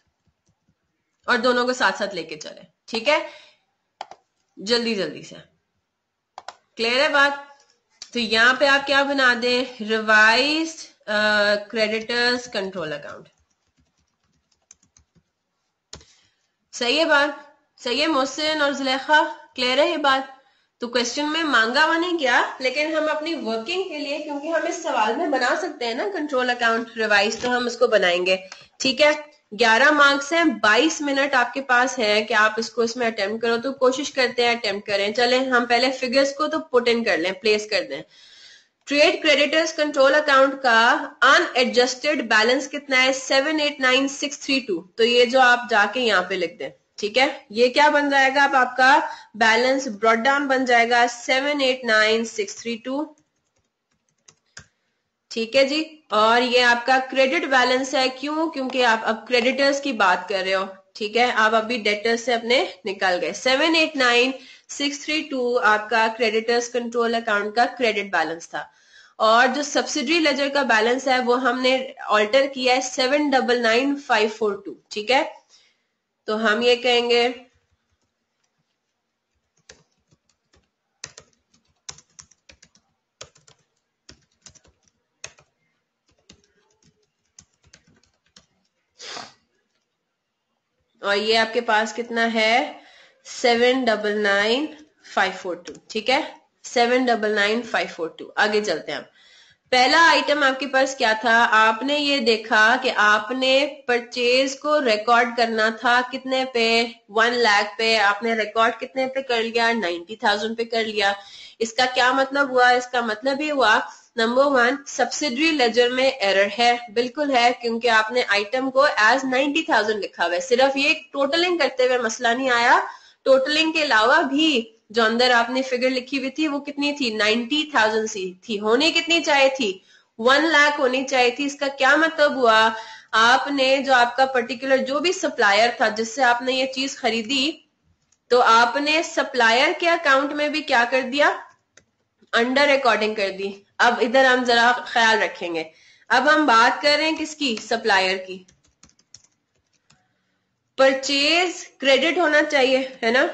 और दोनों को साथ साथ लेके चले। ठीक है? जल्दी जल्दी से। क्लियर है बात? तो यहाँ पे आप क्या बना दें? रिवाइज क्रेडिटर्स कंट्रोल अकाउंट सही है बात, सही है मोहसिन और जुलेखा क्लियर है ये बात? तो क्वेश्चन में मांगा नहीं गया लेकिन हम अपनी वर्किंग के लिए, क्योंकि हम इस सवाल में बना सकते हैं ना कंट्रोल अकाउंट रिवाइज तो हम उसको बनाएँगे। ठीक है? ग्यारह मार्क्स हैं, बाईस मिनट आपके पास है कि आप इसको इसमें अटेम्प्ट करो। तो कोशिश करते हैं अटेम्प्ट करें। चले, हम पहले फिगर्स को तो पुट इन कर लें प्लेस कर दें। ट्रेड क्रेडिटर्स कंट्रोल अकाउंट का अनएडजस्टेड बैलेंस कितना है? Seven eight nine six three two तो ये जो आप जाके यहाँ पे लिख दें, ठीक है? ये क्या बन जाएगा? अब आपका बैलेंस ब्रॉड डाउन बन जाएगा seven eight nine six three two ठीक है जी? और ये आपका क्रेडिट बैलेंस है। क्यों? क्योंकि आप अब क्रेडिटर्स की बात कर रहे हो, ठीक है? आप अभी डेटर्स से अपने निकल गए। Seven eight nine six three two आपका क्रेडिटर्स कंट्रोल अकाउंट का क्रेडिट बैलेंस था। और जो सब्सिडरी लेजर का बैलेंस है, वो हमने ऑल्टर किया है seven double nine five four two ठीक है? तो हम ये कहेंगे, और ये आपके पास कितना है? Seven double nine five four two ठीक है? Seven double nine five four two आगे चलते हैं पहला आइटम आपके पास क्या था? आपने ये देखा कि आपने परचेज को रिकॉर्ड करना था कितने पे? वन लाख पे। आपने रिकॉर्ड कितने पे कर लिया? नाइन्टी थाउज़ेंड पे कर लिया। इसका क्या मतलब हुआ? इसका मतलब ये हुआ नंबर वन सब्सिडरी लेजर में एरर है। बिल्कुल है, क्योंकि आपने आइटम को एज नाइन्टी थाउज़ेंड लिखा हुआ है। सिर्फ़ ये टोटलिंग करते हुए मसला नहीं आया। टोटलिंग के अलावा भी जो अंदर आपने फिगर लिखी हुई थी, वो कितनी थी? नाइन्टी थाउज़ेंड सी थी। होनी कितनी चाहिए थी? वन लाख होनी चाहिए थी। इसका क्या मतलब हुआ? आपने जो आपका पर्टिकुलर जो भी सप्लायर था, जिससे आपने ये चीज़ खरीदी तो आपने सप्लायर के अकाउंट में भी क्या कर दिया? अंडर रिकॉर्डिंग कर दी। अब इधर हम जरा ख्याल रखेंगे। अब हम बात कर रहे हैं किसकी? सप्लायर की। परचेज क्रेडिट होना चाहिए, है ना?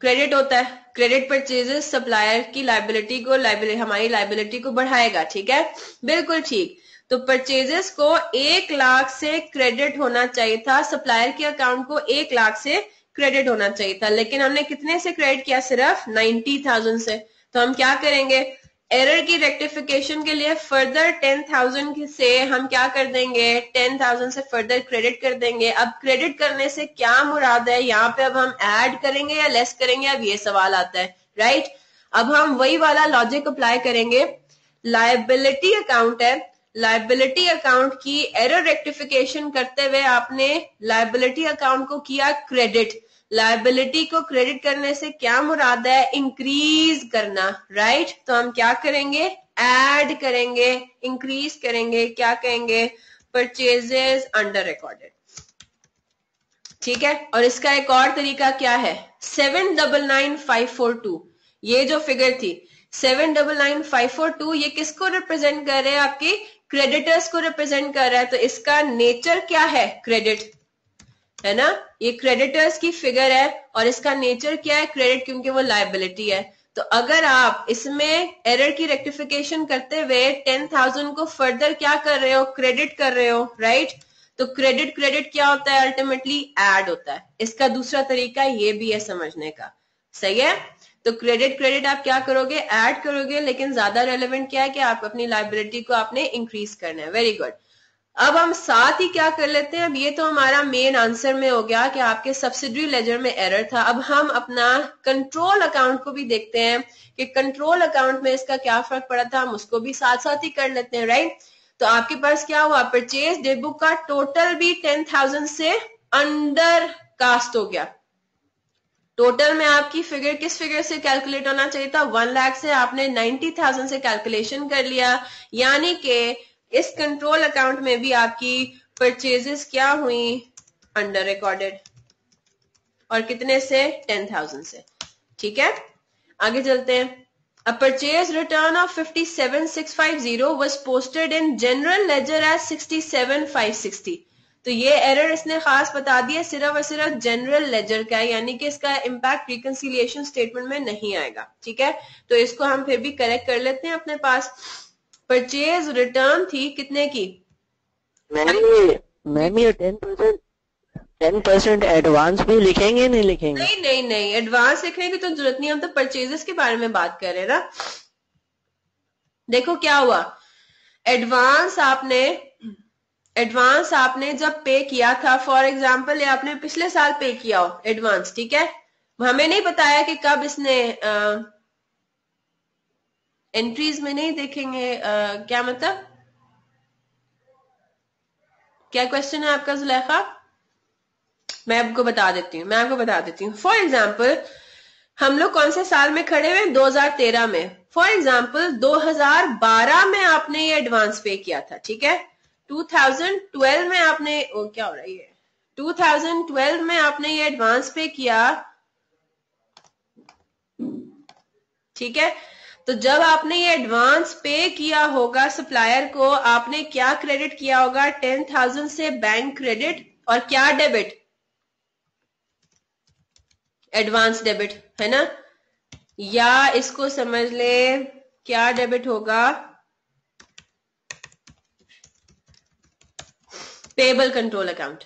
क्रेडिट होता है, क्रेडिट परचेजेस सप्लायर की लाइबिलिटी को लाइबिलिटी हमारी लाइबिलिटी को बढ़ाएगा, ठीक है? बिल्कुल ठीक। तो परचेजेस को एक लाख से क्रेडिट होना चाहिए था, सप्लायर के अकाउंट को एक लाख से क्रेडिट होना चाहिए था, लेकिन हमने कितने से क्रेडिट किया? सिर्फ़ नाइन्टी थाउज़ेंड से। तो हम क्या करेंगे? एरर की रेक्टिफिकेशन के लिए फर्दर टेन थाउज़ेंड से हम क्या कर देंगे? टेन थाउज़ेंड से फर्दर क्रेडिट कर देंगे। अब क्रेडिट करने से क्या मुराद है? यहाँ पे अब हम ऐड करेंगे या लेस करेंगे? अब ये सवाल आता है राइट अब हम वही वाला लॉजिक अप्लाई करेंगे। लाइबिलिटी अकाउंट है। लाइबिलिटी अकाउंट की एरर रेक्टिफिकेशन करते हुए आपने लाइबिलिटी अकाउंट को किया क्रेडिट लाइबिलिटी को क्रेडिट करने से क्या मुराद है? इंक्रीज करना राइट right? तो हम क्या करेंगे? एड करेंगे इंक्रीज करेंगे, क्या कहेंगे? परचेजेस अंडर रिकॉर्डेड ठीक है? और इसका एक और तरीका क्या है? Seven double nine five four two ये जो फिगर थी seven double nine five four two ये किसको रिप्रेजेंट कर रहे हैं? आपकी क्रेडिटर्स को रिप्रेजेंट कर रहा है। तो इसका नेचर क्या है? क्रेडिट है ना? ये क्रेडिटर्स की फिगर है और इसका नेचर क्या है? क्रेडिट क्योंकि वो लाइबिलिटी है। तो अगर आप इसमें एरर की रेक्टिफिकेशन करते हुए टेन थाउज़ेंड को फर्दर क्या कर रहे हो? क्रेडिट कर रहे हो राइट तो क्रेडिट क्रेडिट क्या होता है अल्टीमेटली एड होता है। इसका दूसरा तरीका ये भी है समझने का। सही है? तो क्रेडिट क्रेडिट आप क्या करोगे? ऐड करोगे, लेकिन ज़्यादा रेलिवेंट क्या है कि आप अपनी लाइबिलिटी को आपने इंक्रीज करना है। वेरी गुड अब हम साथ ही क्या कर लेते हैं? अब ये तो हमारा मेन आंसर में हो गया कि आपके सब्सिडरी लेजर में एरर था। अब हम अपना कंट्रोल अकाउंट को भी देखते हैं कि कंट्रोल अकाउंट में इसका क्या फ़र्क पड़ा था। हम उसको भी साथ साथ ही कर लेते हैं राइट तो आपके पास क्या हुआ? परचेज डेट बुक का टोटल भी टेन थाउज़ेंड से अंडर कास्ट हो गया। टोटल में आपकी फिगर किस फिगर से कैलकुलेट होना चाहिए था? वन लाख से आपने नाइन्टी थाउज़ेंड से कैलकुलेशन कर लिया। यानी कि इस कंट्रोल अकाउंट में भी आपकी परचेजेस क्या हुई? अंडर रिकॉर्डेड और कितने से? टेन थाउज़ेंड से। ठीक है? आगे चलते हैं। A purchase return of 57650 was posted in general ledger as 67560. तो ये एरर इसने खास बता दिया सिर्फ़ और सिर्फ़ जनरल लेजर का है, यानी कि इसका इम्पैक्ट रिकनसिलियेशन स्टेटमेंट में नहीं आएगा। ठीक है? तो इसको हम फिर भी करेक्ट कर लेते हैं अपने पास। परचेज रिटर्न थी कितने की? मैम ये ten percent ten percent advance भी लिखेंगे नहीं लिखेंगे? नहीं नहीं नहीं एडवांस लिखने की तो ज़रूरत नहीं हम तो परचेजेस के बारे में बात कर रहे हैं ना। देखो क्या हुआ। एडवांस आपने एडवांस आपने जब पे किया था फॉर एग्ज़ाम्पल या आपने पिछले साल पे किया हो एडवांस ठीक है? हमें नहीं बताया कि कब इसने एंट्रीज में नहीं देखेंगे आ, क्या मतलब? क्या क्वेश्चन है आपका जुलेखा? मैं आपको बता देती हूँ मैं आपको बता देती हूँ। फॉर एग्ज़ाम्पल हम लोग कौन से साल में खड़े हुए 2013 में। फॉर एग्ज़ाम्पल 2012 में आपने ये एडवांस पे किया था ठीक है? 2012 में आपने ओ क्या हो रही है 2012 में आपने ये एडवांस पे किया ठीक है? तो जब आपने ये एडवांस पे किया होगा सप्लायर को, आपने क्या क्रेडिट किया होगा? टेन थाउज़ेंड से बैंक क्रेडिट और क्या डेबिट एडवांस डेबिट है ना? या इसको समझ ले, क्या डेबिट होगा? पेबल कंट्रोल अकाउंट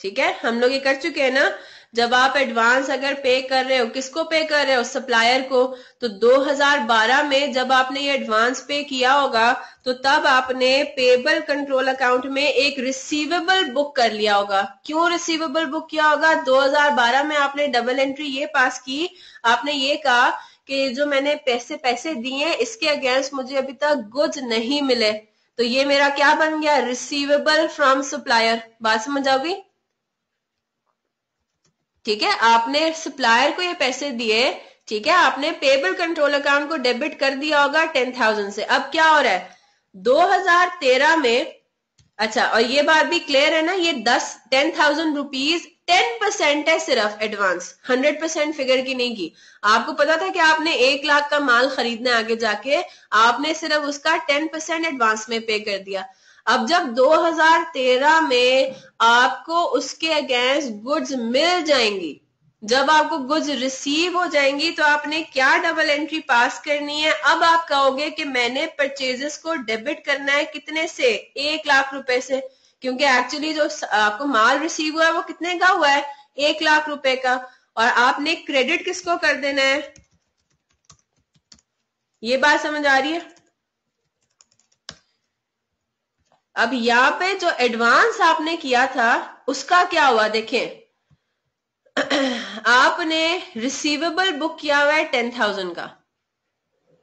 ठीक है? हम लोग ये कर चुके हैं ना? जब आप एडवांस अगर पे कर रहे हो, किसको पे कर रहे हो? सप्लायर को। तो 2012 में जब आपने ये एडवांस पे किया होगा तो तब आपने पेबल कंट्रोल अकाउंट में एक रिसीवेबल बुक कर लिया होगा। क्यों रिसीवेबल बुक किया होगा? 2012 में आपने डबल एंट्री ये पास की। आपने ये कहा कि जो मैंने पैसे पैसे दिए इसके अगेंस्ट मुझे अभी तक गुड्स नहीं मिले। तो ये मेरा क्या बन गया? रिसीवेबल फ्रॉम सप्लायर बात समझ आओगी ठीक है? आपने सप्लायर को ये पैसे दिए, ठीक है? आपने पेबल कंट्रोल अकाउंट को डेबिट कर दिया होगा टेन थाउज़ेंड से। अब क्या हो रहा है? 2013 में अच्छा और ये बात भी क्लियर है ना, ये दस ten thousand rupees ten percent है सिर्फ़ एडवांस हंड्रेड परसेंट फिगर की नहीं की। आपको पता था कि आपने एक लाख का माल खरीदना आगे जाके, आपने सिर्फ़ उसका टेन परसेंट एडवांस में पे कर दिया। अब जब 2013 में आपको उसके अगेंस्ट गुड्स मिल जाएँगी, जब आपको गुड्स रिसीव हो जाएँगी तो आपने क्या डबल एंट्री पास करनी है? अब आप कहोगे कि मैंने परचेजेस को डेबिट करना है कितने से? एक लाख रुपए से। क्योंकि एक्चुअली जो आपको माल रिसीव हुआ है वो कितने का हुआ है? एक लाख रुपए का। और आपने क्रेडिट किसको कर देना है? ये बात समझ आ रही है? अब यहाँ पे जो एडवांस आपने किया था, उसका क्या हुआ देखें। आपने रिसीवेबल बुक किया हुआ है टेन थाउज़ेंड का।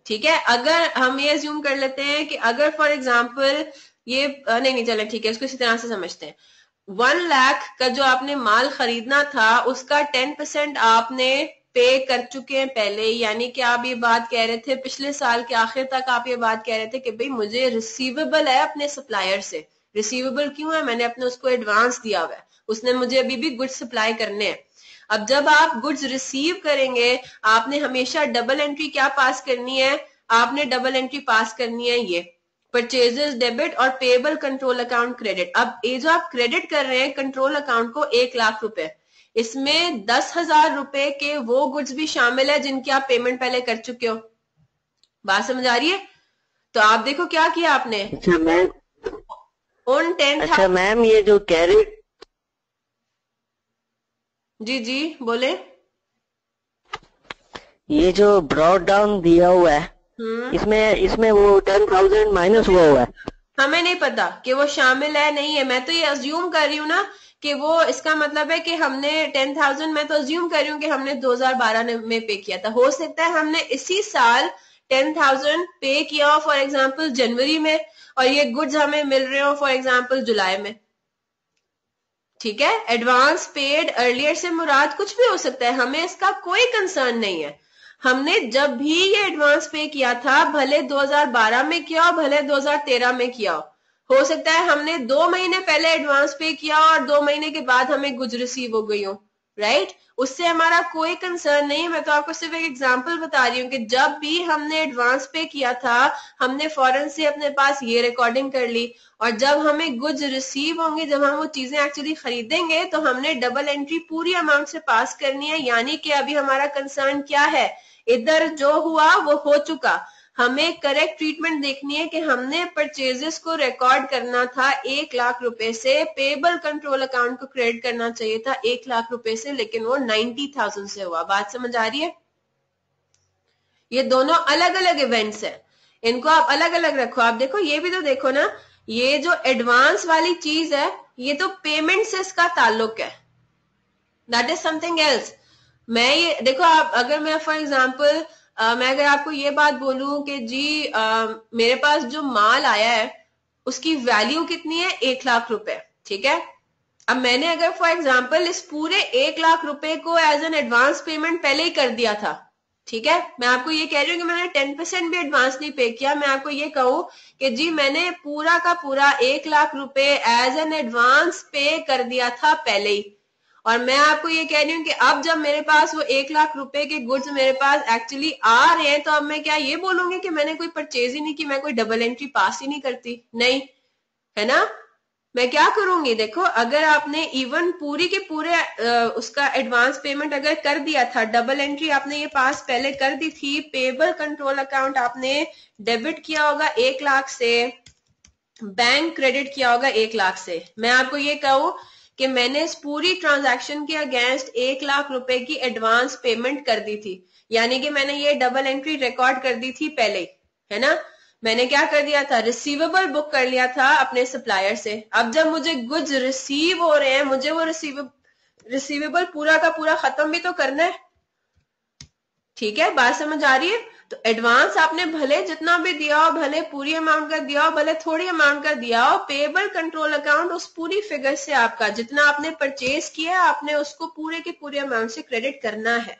ठीक है? अगर हम ये ज्यूम कर लेते हैं कि अगर फॉर एग्ज़ाम्पल ये नहीं नहीं, चले, ठीक है, इसको इसी तरह से समझते हैं। वन लाख का जो आपने माल खरीदना था, उसका टेन परसेंट आपने पे कर चुके हैं पहले यानी कि आप ये बात कह रहे थे, पिछले साल के आखिर तक आप ये बात कह रहे थे कि भाई मुझे रिसीवेबल है अपने सप्लायर से। रिसीवेबल क्यों है? मैंने अपने उसको एडवांस दिया हुआ है। उसने मुझे अभी भी गुड्स सप्लाई करने हैं। अब जब आप गुड्स रिसीव करेंगे, आपने हमेशा डबल एंट्री क्या पास करनी है? आपने डबल एंट्री पास करनी है ये। परचेजेस डेबिट और पेबल कंट्रोल अकाउंट क्रेडिट अब ये जो आप क्रेडिट कर रहे हैं कंट्रोल अकाउंट को एक लाख रुपए। इसमें दस हज़ार रुपए के वो गुड्स भी शामिल है जिनकी आप पेमेंट पहले कर चुके हो। बात समझ आ रही है? तो आप देखो क्या किया आपने? अच्छा मैम। उन टेन अच्छा मैम ये जो कैरी जी जी बोले। ये जो ब्रॉड डाउन दिया हुआ है हम्म। इसमें इसमें वो टेन थाउज़ेंड माइनस हुआ हुआ है। हमें नहीं पता कि वो शामिल है नहीं है। मैं तो ये अज्यूम कर रही हूँ ना कि वो इसका मतलब है कि हमने टेन थाउज़ेंड मैं तो अज्यूम कर रही हूँ कि हमने 2012 में पे किया था। हो सकता है हमने इसी साल टेन थाउज़ेंड पे किया हो फॉर एग्ज़ाम्पल जनवरी में, और ये गुड्स हमें मिल रहे हो फॉर एग्ज़ाम्पल जुलाई में। ठीक है? एडवांस पेड अर्लियर से मुराद कुछ भी हो सकता है। हमें इसका कोई कंसर्न नहीं है। हमने जब भी ये एडवांस पे किया था, भले 2012 में किया हो, भले 2013 में किया हो हो सकता है हमने दो महीने पहले एडवांस पे किया और दो महीने के बाद हमें गुज रिसीव हो गई हो राइट उससे हमारा कोई कंसर्न नहीं। मैं तो आपको सिर्फ़ एक एग्जांपल बता रही हूँ कि जब भी हमने एडवांस पे किया था, हमने फॉरन से अपने पास ये रिकॉर्डिंग कर ली और जब हमें गुज रिसीव होंगे, जब हम वो चीज़ें एक्चुअली खरीदेंगे तो हमने डबल एंट्री पूरी अमाउंट से पास करनी है। यानी कि अभी हमारा कंसर्न क्या है? इधर जो हुआ, वो हो चुका। हमें करेक्ट ट्रीटमेंट देखनी है कि हमने परचेजेस को रिकॉर्ड करना था एक लाख रुपए से। पेबल कंट्रोल अकाउंट को क्रेडिट करना चाहिए था एक लाख रुपए से, लेकिन वो नाइन्टी थाउज़ेंड से हुआ। बात समझ आ रही है? ये दोनों अलग अलग इवेंट्स है। इनको आप अलग अलग रखो। आप देखो, ये भी तो देखो ना, ये जो एडवांस वाली चीज़ है, ये तो पेमेंट से इसका ताल्लुक है। दैट इज़ समथिंग एल्स मैं ये, देखो आप, अगर मैं फॉर एग्ज़ाम्पल मैं अगर आपको ये बात बोलूँ कि जी आ, मेरे पास जो माल आया है उसकी वैल्यू कितनी है? एक लाख रुपए ठीक है? अब मैंने अगर फॉर एग्ज़ाम्पल इस पूरे एक लाख रुपए को एज एन एडवांस पेमेंट पहले ही कर दिया था ठीक है? मैं आपको ये कह रही हूँ कि मैंने टेन परसेंट भी एडवांस नहीं पे किया। मैं आपको ये कहूँ कि जी मैंने पूरा का पूरा एक लाख रुपए एज एन एडवांस पे कर दिया था पहले ही। और मैं आपको ये कह रही हूँ कि अब जब मेरे पास वो एक लाख रुपए के गुड्स मेरे पास एक्चुअली आ रहे हैं तो अब मैं क्या ये बोलूँगी कि मैंने कोई परचेज ही नहीं की मैं कोई डबल एंट्री पास ही नहीं करती। नहीं है ना? मैं क्या करूँगी? देखो अगर आपने इवन पूरी के पूरे आ, उसका एडवांस पेमेंट अगर कर दिया था डबल एंट्री आपने ये पास पहले कर दी थी पेबल कंट्रोल अकाउंट आपने डेबिट किया होगा एक लाख से बैंक क्रेडिट किया होगा एक लाख से। मैं आपको ये कहूँ कि मैंने इस पूरी ट्रांजैक्शन के अगेंस्ट एक लाख रुपए की एडवांस पेमेंट कर दी थी। यानी कि मैंने ये डबल एंट्री रिकॉर्ड कर दी थी पहले है ना? मैंने क्या कर दिया था? रिसीवेबल बुक कर लिया था अपने सप्लायर से। अब जब मुझे गुड्स रिसीव हो रहे हैं, मुझे वो रिसीव रिसीवेबल पूरा का पूरा खत्म भी तो करना है। ठीक है? बात समझ आ रही है? तो एडवांस आपने भले जितना भी दिया हो भले पूरी अमाउंट का दिया हो भले थोड़ी अमाउंट का दिया हो पेबल कंट्रोल अकाउंट उस पूरी फिगर से आपका जितना आपने परचेज किया आपने उसको पूरे के पूरे अमाउंट से क्रेडिट करना है।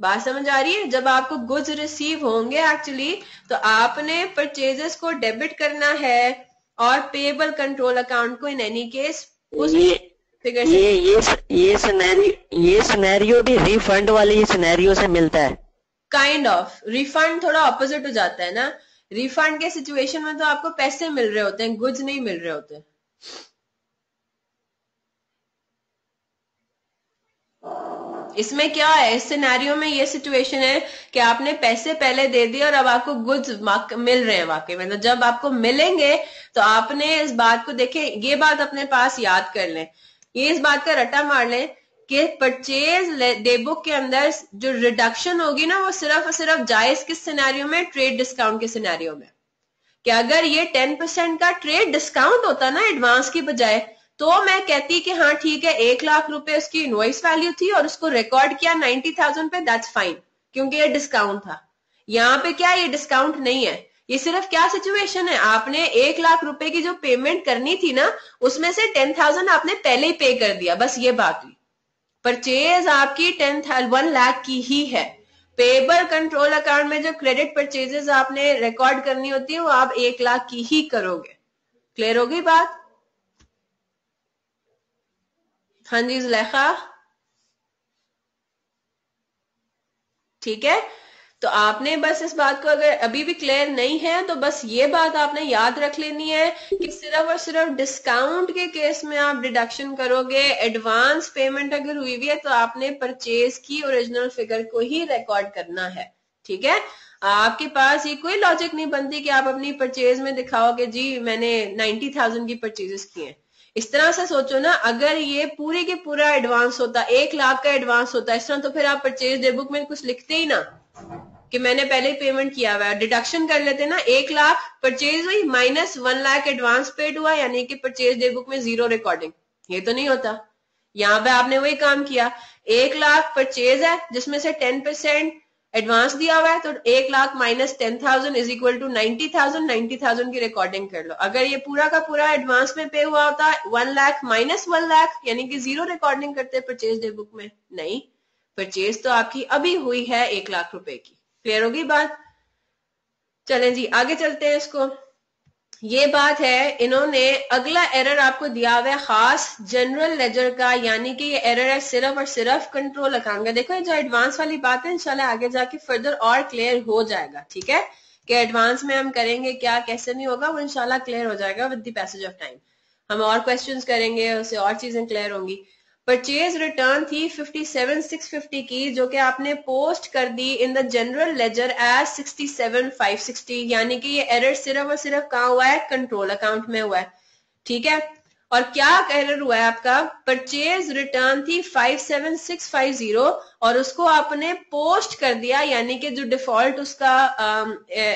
बात समझ आ रही है? जब आपको गुड्स रिसीव होंगे एक्चुअली तो आपने परचेजेस को डेबिट करना है और पेबल कंट्रोल अकाउंट को इन एनी केस उस फिगर से ये ये ये सिनेरियो ये सिनेरियो भी रिफंड वाली सिनेरियो से मिलता है। काइंड ऑफ़ रिफंड थोड़ा ऑपोजिट हो जाता है ना? रिफंड के सिचुएशन में तो आपको पैसे मिल रहे होते हैं गुड्स नहीं मिल रहे होते। इसमें क्या है? इस सिनेरियो में ये सिचुएशन है कि आपने पैसे पहले दे दिए और अब आपको गुड्स मिल रहे हैं वाकई। मतलब जब आपको मिलेंगे तो आपने इस बात को देखे, ये बात अपने पास याद कर लें। ये इस बात का रट्टा मार लें कि परचेज डे बुक के अंदर जो रिडक्शन होगी ना, वो सिर्फ़ और सिर्फ़ जायज़ किस सिनेरियो में? ट्रेड डिस्काउंट के सिनेरियो में। कि अगर ये टेन परसेंट का ट्रेड डिस्काउंट होता ना एडवांस की बजाय तो मैं कहती कि हाँ ठीक है, एक लाख रुपए उसकी इनवॉइस वैल्यू थी और उसको रिकॉर्ड किया नाइन्टी थाउज़ेंड पे दैट्स फाइन क्योंकि ये डिस्काउंट था। यहाँ पे क्या ये डिस्काउंट नहीं है? ये सिर्फ़ क्या सिचुएशन है? आपने एक लाख रुपए की जो पेमेंट करनी थी ना, उसमें से टेन थाउज़ेंड आपने पहले ही पे कर दिया, बस ये बात हुई। परचेज आपकी टेन वन लाख की ही है। पेबल कंट्रोल अकाउंट में जो क्रेडिट परचेजेस आपने रिकॉर्ड करनी होती है, वो आप एक लाख की ही करोगे। क्लियर होगी बात? हाँ जी, जुलेखा। ठीक है? तो आपने बस इस बात को अगर अभी भी क्लियर नहीं है तो बस ये बात आपने याद रख लेनी है कि सिर्फ़ और सिर्फ़ डिस्काउंट के केस में आप डिडक्शन करोगे एडवांस पेमेंट अगर हुई हुई है तो आपने परचेज की ओरिजिनल फिगर को ही रिकॉर्ड करना है। ठीक है? आपके पास ये कोई लॉजिक नहीं बनती कि आप अपनी परचेज में दिखाओगे, जी, मैंने नाइन्टी थाउज़ेंड की परचेजेस की हैं। इस तरह से सोचो ना, अगर ये पूरे के पूरा एडवांस होता, एक लाख का एडवांस होता, इस तरह तो फिर आप परचेज डे बुक में कुछ लिखते ही ना। कि मैंने पहले ही पेमेंट किया हुआ है। डिडक्शन कर लेते ना, एक लाख परचेज हुई minus one lakh advance paid हुआ, यानी कि परचेज डे बुक में ज़ीरो रिकॉर्डिंग ये तो नहीं होता। यहाँ पे आपने वही काम किया। एक लाख परचेज है, जिसमें से टेन परसेंट एडवांस दिया हुआ है तो एक lakh minus ten thousand is equal to ninety thousand ninety thousand की रिकॉर्डिंग कर लो। अगर ये पूरा का पूरा एडवांस में पे हुआ होता one lakh minus one lakh यानी कि ज़ीरो रिकॉर्डिंग करते परचेज डे बुक में, नहीं। परचेज तो आपकी अभी हुई है एक लाख रुपए की। क्लियर होगी बात? चलें जी, आगे चलते हैं इसको। ये बात है, इन्होंने अगला एरर आपको दिया हुआ है, खास जनरल लेजर का, यानी कि ये एरर है सिर्फ़ और सिर्फ़ कंट्रोल अकाउंट का। देखो, ये जो एडवांस वाली बात है, इंशाल्लाह आगे जाके फर्दर और क्लियर हो जाएगा, ठीक है? कि एडवांस में हम करेंगे क्या, कैसे नहीं होगा, वो इंशाल्लाह क्लियर हो जाएगा with the passage of time हम और क्वेश्चंस करेंगे उससे और चीज़ें क्लियर होंगी। परचेज रिटर्न थी 57,650 की जो कि आपने पोस्ट कर दी in the general ledger as 67,560 यानी कि ये एरर सिर्फ़ और सिर्फ़ कहा हुआ है? कंट्रोल अकाउंट में हुआ है। ठीक है? और क्या एरर हुआ है आपका? परचेज रिटर्न थी 57650 और उसको आपने पोस्ट कर दिया यानी कि जो डिफ़ॉल्ट उसका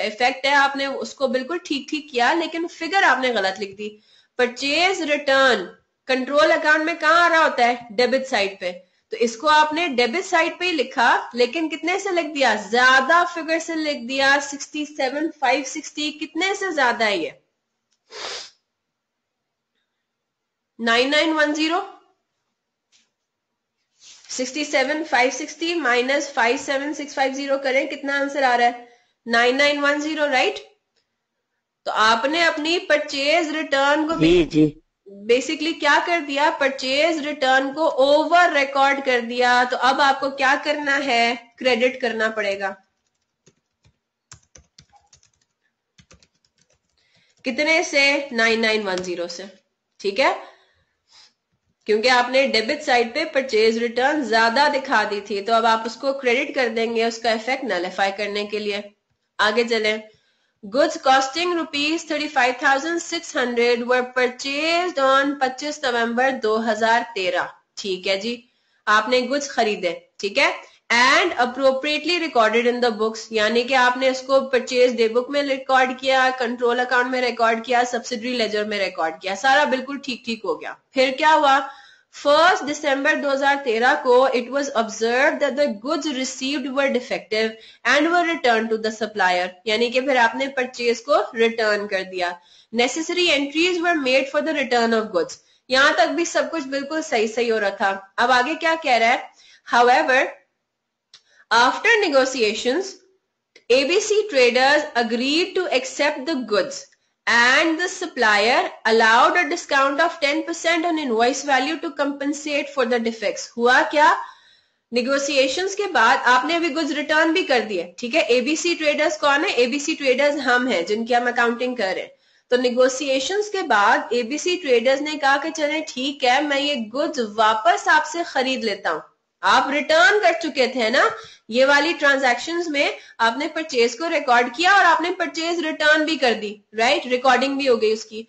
इफ़ेक्ट है आपने उसको बिल्कुल ठीक ठीक किया लेकिन फिगर आपने गलत लिख दी। परचेज रिटर्न कंट्रोल अकाउंट में कहा आ रहा होता है? डेबिट साइड पे। तो इसको आपने डेबिट साइड पे ही लिखा, लेकिन कितने से लिख दिया? ज़्यादा फिगर से लिख दिया। सिक्सटी सेवन फाइव सिक्सटी कितने से ज़्यादा है ये? Nine nine one zero sixty seven five sixty minus five seven six five zero करें, कितना आंसर आ रहा है? Nine nine one zero right तो आपने अपनी परचेज रिटर्न को भी जी जी। बेसिकली क्या कर दिया? परचेज रिटर्न को ओवर रिकॉर्ड कर दिया। तो अब आपको क्या करना है? क्रेडिट करना पड़ेगा। कितने से? 9910 से। ठीक है? क्योंकि आपने डेबिट साइड पे परचेज रिटर्न ज़्यादा दिखा दी थी तो अब आप उसको क्रेडिट कर देंगे, उसका इफ़ेक्ट नलीफाई करने के लिए। आगे चलें। Goods costing rupees 35,600 were purchased on 25 नवंबर 2013 ठीक है जी? आपने गुड्स खरीदे ठीक है? And appropriately recorded in the books यानी कि आपने इसको परचेज डे बुक में रिकॉर्ड किया कंट्रोल अकाउंट में रिकॉर्ड किया सब्सिडरी लेजर में रिकॉर्ड किया सारा बिल्कुल ठीक ठीक हो गया। फिर क्या हुआ? फ़र्स्ट दिसंबर 2013 को it was observe that the goods received were defective and were return to the supplier यानी कि फिर आपने परचेज को रिटर्न कर दिया। Necessary entries were made for the return of goods यहाँ तक भी सब कुछ बिल्कुल सही सही हो रहा था। अब आगे क्या कह रहा है? However after negotiations ABC traders agreed to accept the goods. And the supplier allowed a discount of 10% on invoice value to compensate for the defects. हुआ क्या? निगोसिएशंस के बाद आपने अभी गुड्स रिटर्न भी कर दिए। ठीक है? एबीसी ट्रेडर्स कौन है? एबीसी ट्रेडर्स हम हैं, जिनकी हम अकाउंटिंग कर रहे हैं। तो निगोसिएशंस के बाद एबीसी ट्रेडर्स ने कहा कि चले, ठीक है, मैं ये गुड्स वापस आपसे खरीद लेता हूँ। आप रिटर्न कर चुके थे ना, ये वाली ट्रांजेक्शन में आपने परचेज को रिकॉर्ड किया और आपने परचेज रिटर्न भी कर दी राइट रिकॉर्डिंग भी हो गई उसकी।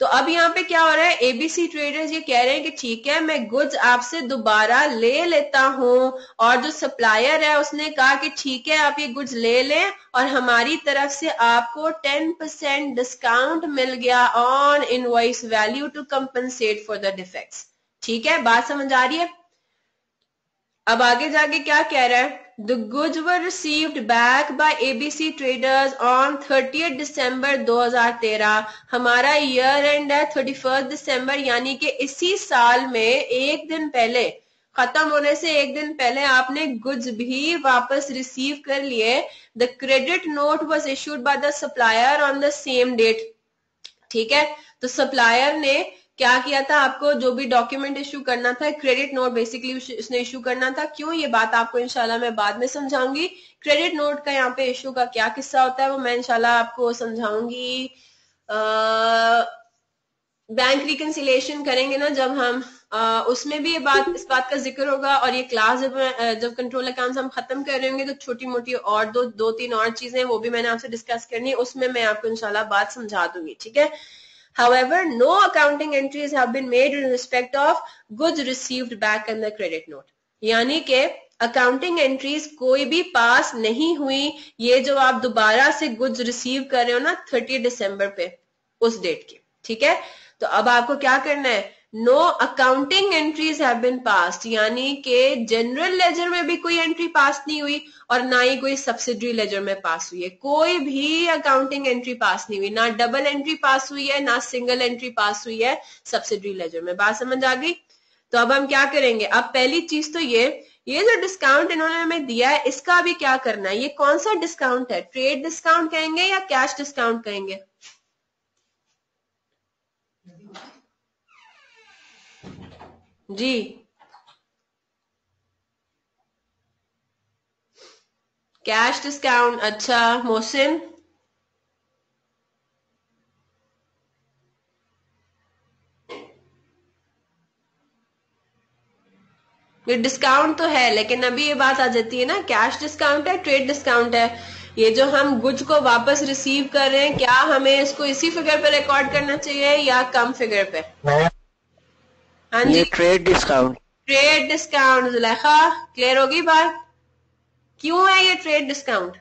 तो अब यहाँ पे क्या हो रहा है? एबीसी ट्रेडर्स ये कह रहे हैं कि ठीक है, मैं गुड्स आपसे दोबारा ले लेता हूँ और जो सप्लायर है उसने कहा कि ठीक है, आप ये गुड्स ले लें और हमारी तरफ़ से आपको 10 परसेंट डिस्काउंट मिल गया on invoice value to compensate for the defects ठीक है? बात समझ आ रही है? अब आगे जाके क्या कह रहा है? The goods were received back by ABC traders on thirty December 2013 हमारा ईयर एंड है थर्टी फ़र्स्ट दिसंबर यानी कि इसी साल में एक दिन पहले, खत्म होने से एक दिन पहले आपने गुड्स भी वापस रिसीव कर लिए. The credit note was issued by the supplier on the same date ठीक है? तो सप्लायर ने क्या किया था आपको? जो भी डॉक्यूमेंट इश्यू करना था क्रेडिट नोट बेसिकली उसने इश्यू करना था। क्यों? ये बात आपको इंशाल्लाह मैं बाद में समझाऊँगी। क्रेडिट नोट का यहाँ पे इश्यू का क्या किस्सा होता है वो मैं इंशाल्लाह आपको समझाऊँगी। बैंक रिकन्सिलेशन करेंगे ना जब हम आ, उसमें भी ये बात इस बात का ज़िक्र होगा और ये क्लास जब जब कंट्रोल अकाउंट्स हम खत्म कर रहे होंगे तो छोटी मोटी और दो दो तीन और चीज़ें वो भी मैंने आपसे डिस्कस करनी है उसमें मैं आपको इंशाल्लाह बात समझा दूँगी ठीक है? However, no accounting entries have been made in respect of goods received back in the credit note. यानी के अकाउंटिंग एंट्रीज कोई भी पास नहीं हुई ये जो आप दोबारा से गुड्स रिसीव कर रहे हो ना थर्टी दिसंबर पे उस डेट की ठीक है तो अब आपको क्या करना है no accounting entries have been passed यानी कि जनरल लेजर में भी कोई एंट्री पास नहीं हुई और ना ही कोई सब्सिडरी लेजर में पास हुई है। कोई भी अकाउंटिंग एंट्री पास नहीं हुई। ना डबल एंट्री पास हुई है, ना सिंगल एंट्री पास हुई है सब्सिडरी लेजर में। बात समझ आ गई? तो अब हम क्या करेंगे? अब पहली चीज़ तो ये ये जो डिस्काउंट इन्होंने हमें दिया है, इसका भी क्या करना है? ये कौन सा डिस्काउंट है? ट्रेड डिस्काउंट कहेंगे या कैश डिस्काउंट कहेंगे? जी। कैश डिस्काउंट अच्छा मोहसिन ये डिस्काउंट तो है, लेकिन अभी ये बात आ जाती है ना कैश डिस्काउंट है ट्रेड डिस्काउंट है। ये जो हम गुज को वापस रिसीव कर रहे हैं, क्या हमें इसको इसी फिगर पे रिकॉर्ड करना चाहिए या कम फिगर पे? हाँ जी। Trade discount trade discount Zulekha clear होगी बात? क्यों है ये ट्रेड डिस्काउंट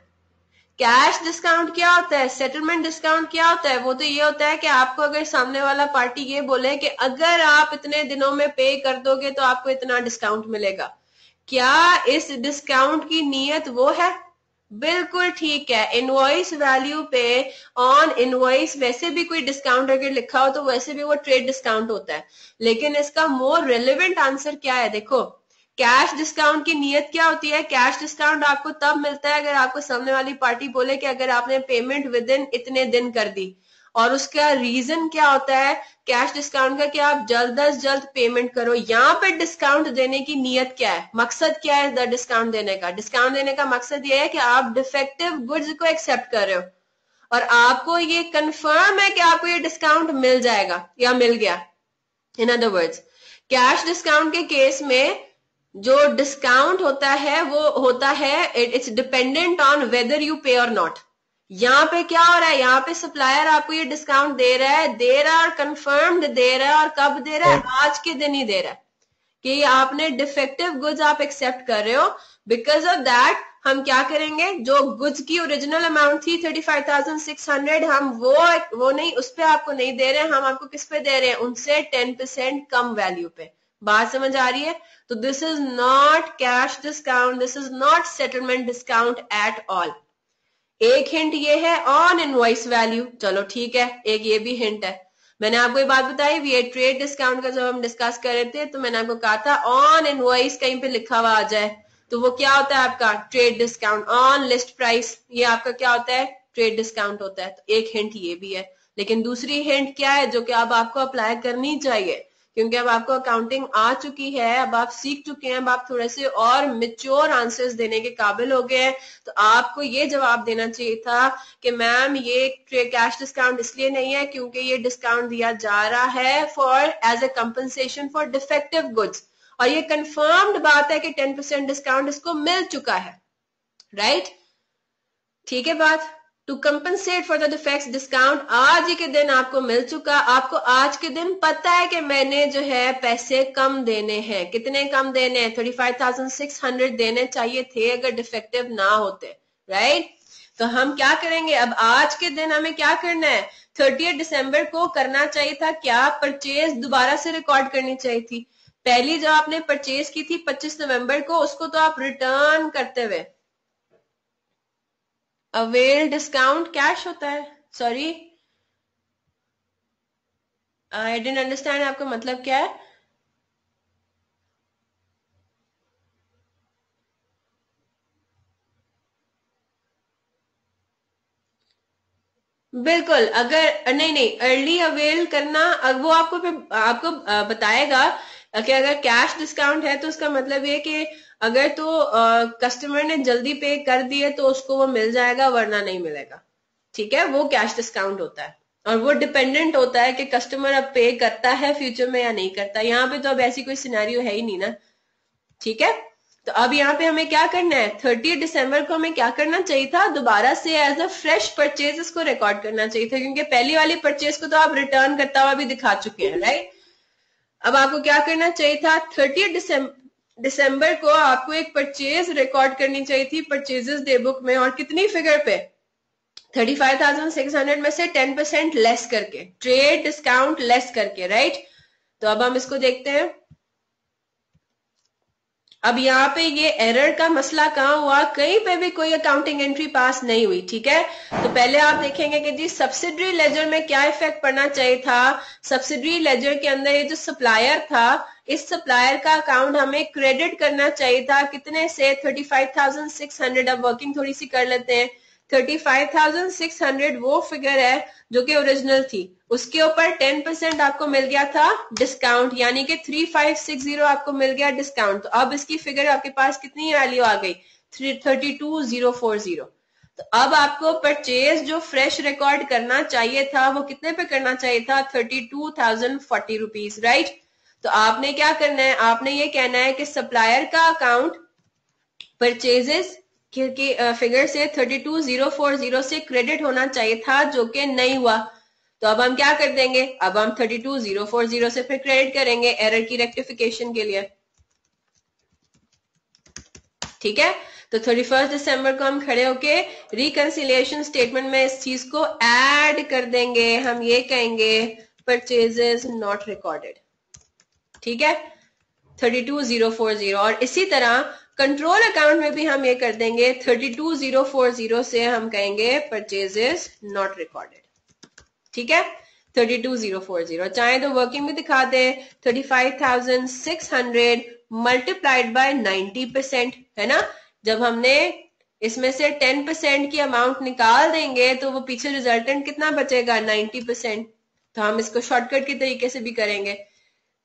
कैश डिस्काउंट क्या होता है? सेटलमेंट डिस्काउंट क्या होता है? वो तो ये होता है कि आपको अगर सामने वाला पार्टी ये बोले कि अगर आप इतने दिनों में पे कर दोगे तो आपको इतना डिस्काउंट मिलेगा। क्या इस डिस्काउंट की नीयत वो है? बिल्कुल ठीक है। इनवॉइस वैल्यू पे ऑन इनवॉइस वैसे भी कोई डिस्काउंट अगर लिखा हो तो वैसे भी वो ट्रेड डिस्काउंट होता है। लेकिन इसका मोर रेलिवेंट आंसर क्या है? देखो कैश डिस्काउंट की नियत क्या होती है? कैश डिस्काउंट आपको तब मिलता है अगर आपको सामने वाली पार्टी बोले कि अगर आपने पेमेंट विद इन इतने दिन कर दी। और उसका रीजन क्या होता है? कैश डिस्काउंट का कि आप जल्द अज जल्द पेमेंट करो। यहाँ पे डिस्काउंट देने की नीयत क्या है? मकसद क्या है डिस्काउंट देने का? डिस्काउंट देने का मकसद ये है कि आप डिफेक्टिव गुड्स को एक्सेप्ट कर रहे हो। और आपको ये कंफर्म है कि आपको ये डिस्काउंट मिल जाएगा या मिल गया। In other words cash discount के केस में जो डिस्काउंट होता है, वो होता है it's dependent on whether you pay और नॉट यहाँ पे क्या हो रहा है? यहाँ पे सप्लायर आपको ये डिस्काउंट दे रहा है। दे रहा है और कंफर्म्ड दे रहा है और कब दे रहा है? आज के दिन ही दे रहा है। कि आपने डिफेक्टिव गुड्स आप एक्सेप्ट कर रहे हो। बिकॉज़ ऑफ़ दैट हम क्या करेंगे? जो गुड्स की ओरिजिनल अमाउंट थी thirty five thousand six hundred हम वो वो नहीं उस पर आपको नहीं दे रहे हैं। हम आपको किस पे दे रहे हैं? उनसे टेन परसेंट कम वैल्यू पे। बात समझ आ रही है? तो this is not cash discount this is not settlement discount at all एक हिंट ये है ऑन इनवॉइस वैल्यू चलो ठीक है, एक ये भी हिंट है. मैंने आपको ये बात बताई ये ट्रेड डिस्काउंट का जब हम डिस्कस कर रहे थे तो मैंने आपको कहा था ऑन इनवॉइस कहीं पे लिखा हुआ आ जाए. तो वो क्या होता है आपका? Trade discount on list price ये आपका क्या होता है? ट्रेड डिस्काउंट होता है. तो एक हिंट ये भी है. लेकिन दूसरी हिंट क्या है, जो कि अब आपको अप्लाई करनी चाहिए? क्योंकि अब आपको अकाउंटिंग आ चुकी है, अब आप सीख चुके हैं, अब आप थोड़े से और मिच्योर आंसर्स देने के काबिल हो गए हैं। तो आपको ये जवाब देना चाहिए था कि मैम ये कैश डिस्काउंट इसलिए नहीं है क्योंकि ये डिस्काउंट दिया जा रहा है for as a compensation for defective goods और ये कंफर्म्ड बात है कि टेन परसेंट डिस्काउंट इसको मिल चुका है। Right right? ठीक है बात? To compensate for the defects discount आज के दिन आपको मिल चुका। आपको आज के दिन पता है कि मैंने जो है पैसे कम देने हैं। कितने कम देने हैं? Thirty five thousand six hundred देने चाहिए थे अगर डिफेक्टिव ना होते राइट तो हम क्या करेंगे? अब आज के दिन हमें क्या करना है? थर्टी दिसंबर को करना चाहिए था, क्या परचेज दोबारा से रिकॉर्ड करनी चाहिए थी? पहली जो आपने परचेज की थी 25 नवंबर को, उसको तो आप रिटर्न करते हुए अवेल डिस्काउंट कैश होता है? सॉरी आई डेंट अंडरस्टैंड आपका मतलब क्या है? बिल्कुल, अगर, नहीं नहीं अर्ली अवेल करना वो आपको आपको बताएगा कि अगर कैश डिस्काउंट है तो उसका मतलब ये कि अगर तो कस्टमर ने जल्दी पे कर दिए तो उसको वो मिल जाएगा, वरना नहीं मिलेगा। ठीक है? वो कैश डिस्काउंट होता है। और वो डिपेंडेंट होता है कि कस्टमर अब पे करता है फ्यूचर में या नहीं करता। यहाँ पे तो अब ऐसी कोई सिनेरियो है ही नहीं ना। ठीक है? तो अब यहाँ पे हमें क्या करना है? थर्टी दिसंबर को हमें क्या करना चाहिए था? दोबारा से एज अ फ्रेश परचेज इसको रिकॉर्ड करना चाहिए था। क्योंकि पहली वाली परचेज को तो आप रिटर्न करता हुआ भी दिखा चुके हैं राइट अब आपको क्या करना चाहिए था? थर्टी दिसंबर को आपको एक परचेज रिकॉर्ड करनी चाहिए थी परचेजेस डे बुक में, और कितनी फिगर पे? Thirty five thousand six hundred में से टेन परसेंट लेस करके ट्रेड डिस्काउंट लेस करके राइट तो अब हम इसको देखते हैं। अब यहाँ पे ये एरर का मसला कहाँ हुआ? कहीं पे भी कोई अकाउंटिंग एंट्री पास नहीं हुई, ठीक है? तो पहले आप देखेंगे कि जी सब्सिडरी लेजर में क्या इफ़ेक्ट पड़ना चाहिए था? सब्सिडरी लेजर के अंदर ये जो सप्लायर था, इस सप्लायर का अकाउंट हमें क्रेडिट करना चाहिए था। कितने से? Thirty five thousand six hundred अब वर्किंग थोड़ी सी कर लेते हैं। Thirty five thousand six hundred वो फिगर है जो कि ओरिजिनल थी। उसके ऊपर टेन परसेंट आपको मिल गया था डिस्काउंट यानी कि थ्री फाइव सिक्स ज़ीरो आपको मिल गया डिस्काउंट तो अब इसकी फिगर आपके पास कितनी वैल्यू आ गई? Three thirty two zero four zero तो अब आपको परचेज जो फ्रेश रिकॉर्ड करना चाहिए था, वो कितने पे करना चाहिए था? Thirty two thousand forty rupees right तो आपने क्या करना है? आपने ये कहना है कि सप्लायर का अकाउंट परचेजेस क्योंकि फिगर से thirty two zero four zero से क्रेडिट होना चाहिए था, जो कि नहीं हुआ। तो अब हम क्या कर देंगे? अब हम thirty two zero four zero से फिर क्रेडिट करेंगे एरर की रेक्टिफिकेशन के लिए। ठीक है? तो थर्टी फ़र्स्ट दिसंबर को हम खड़े होके रिकनसिलियेशन स्टेटमेंट में इस चीज़ को ऐड कर देंगे। हम ये कहेंगे परचेजेस नॉट रिकॉर्डेड ठीक है? Thirty two zero four zero और इसी तरह कंट्रोल अकाउंट में भी हम ये कर देंगे। Thirty two zero four zero से हम कहेंगे परचेजेस नॉट रिकॉर्डेड ठीक है? Thirty two zero four zero चाहे तो वर्किंग में दिखा दे thirty five thousand six hundred multiplied by ninety percent है ना? जब हमने इसमें से टेन परसेंट की अमाउंट निकाल देंगे तो वो पीछे रिजल्टेंट कितना बचेगा? नाइन्टी परसेंट तो हम इसको शॉर्टकट के तरीके से भी करेंगे।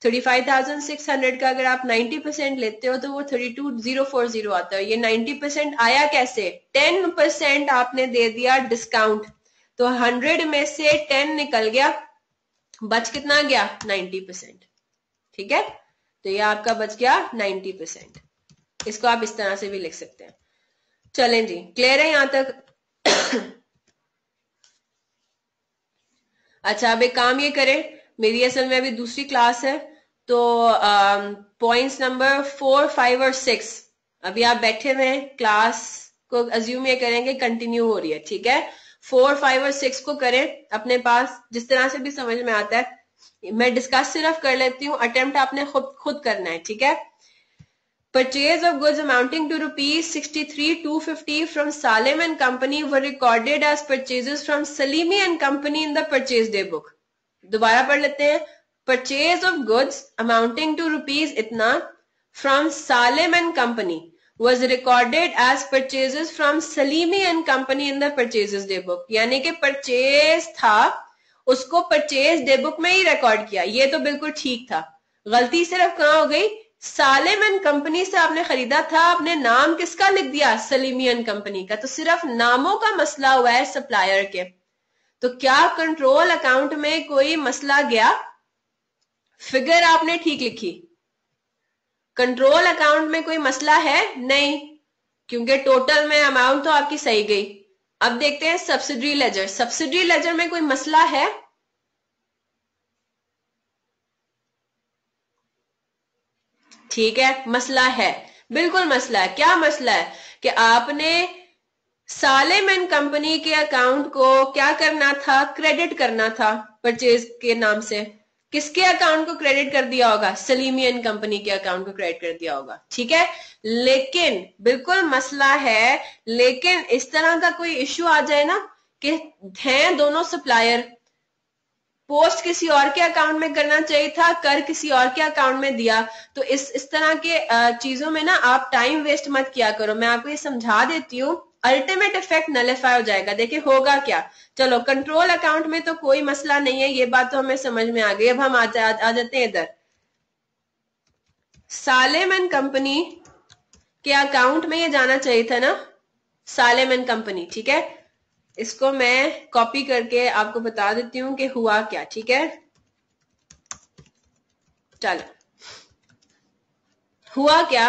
Thirty five thousand six hundred का अगर आप नाइन्टी परसेंट लेते हो तो वो thirty two zero four zero आता है। ये नाइन्टी परसेंट आया कैसे? टेन परसेंट आपने दे दिया डिस्काउंट तो हंड्रेड में से टेन निकल गया, बच कितना गया? Ninety percent. ठीक है? तो ये आपका बच गया नाइन्टी परसेंट। इसको आप इस तरह से भी लिख सकते हैं। चलें जी, क्लियर है यहाँ तक? अच्छा अब एक काम ये करें। मेरी असल में अभी दूसरी क्लास है तो पॉइंट्स नंबर फोर फाइव और सिक्स अभी आप बैठे हुए हैं, क्लास को अज्यूम ये करेंगे कंटिन्यू हो रही है, ठीक है? फोर, फाइव और सिक्स को करें अपने पास। जिस तरह से भी समझ में आता है। मैं डिस्कस सिर्फ़ कर लेती हूँ। अटेम्प्ट आपने खुद खुद करना है, ठीक है? Purchase of goods amounting to rupees sixty three two fifty from Salim and company were recorded as purchases from Salimi and company in the purchase day book दोबारा पढ़ लेते हैं। Purchase of goods amounting to rupees इतना from Salim and company was recorded as purchases from Salimi and company in the purchases day book. यानी कि परचेज था, उसको परचेज डे बुक में ही रिकॉर्ड किया। ये तो बिल्कुल ठीक था। गलती सिर्फ़ कहाँ हो गई? सालिम एंड कंपनी से आपने खरीदा था, आपने नाम किसका लिख दिया? सलीमी एंड कंपनी का। तो सिर्फ़ नामों का मसला हुआ है सप्लायर के। तो क्या कंट्रोल अकाउंट में कोई मसला गया? फिगर आपने ठीक लिखी। कंट्रोल अकाउंट में कोई मसला है? नहीं, क्योंकि टोटल में अमाउंट तो आपकी सही गई। अब देखते हैं सब्सिडरी लेजर सब्सिडरी लेजर में कोई मसला है? ठीक है, मसला है। बिल्कुल मसला है। क्या मसला है? कि आपने सालेम एंड कंपनी के अकाउंट को क्या करना था? क्रेडिट करना था परचेज के नाम से। किसके अकाउंट को क्रेडिट कर दिया होगा? सलीमियन कंपनी के अकाउंट को क्रेडिट कर दिया होगा। ठीक है? लेकिन, बिल्कुल मसला है, लेकिन इस तरह का कोई इश्यू आ जाए ना, कि हैं दोनों सप्लायर पोस्ट किसी और के अकाउंट में करना चाहिए था, कर किसी और के अकाउंट में दिया तो इस इस तरह के चीज़ों में ना आप टाइम वेस्ट मत किया करो। मैं आपको ये समझा देती हूँ अल्टीमेट इफ़ेक्ट नलिफाई हो जाएगा। देखिए होगा क्या? चलो कंट्रोल अकाउंट में तो कोई मसला नहीं है ये बात तो हमें समझ में आ गई। अब हम आ, जा, आ जाते हैं इधर। सालेम एंड कंपनी के अकाउंट में ये जाना चाहिए था ना? सालेम एंड कंपनी ठीक है? इसको मैं कॉपी करके आपको बता देती हूँ कि हुआ क्या ठीक है? चलो। हुआ क्या?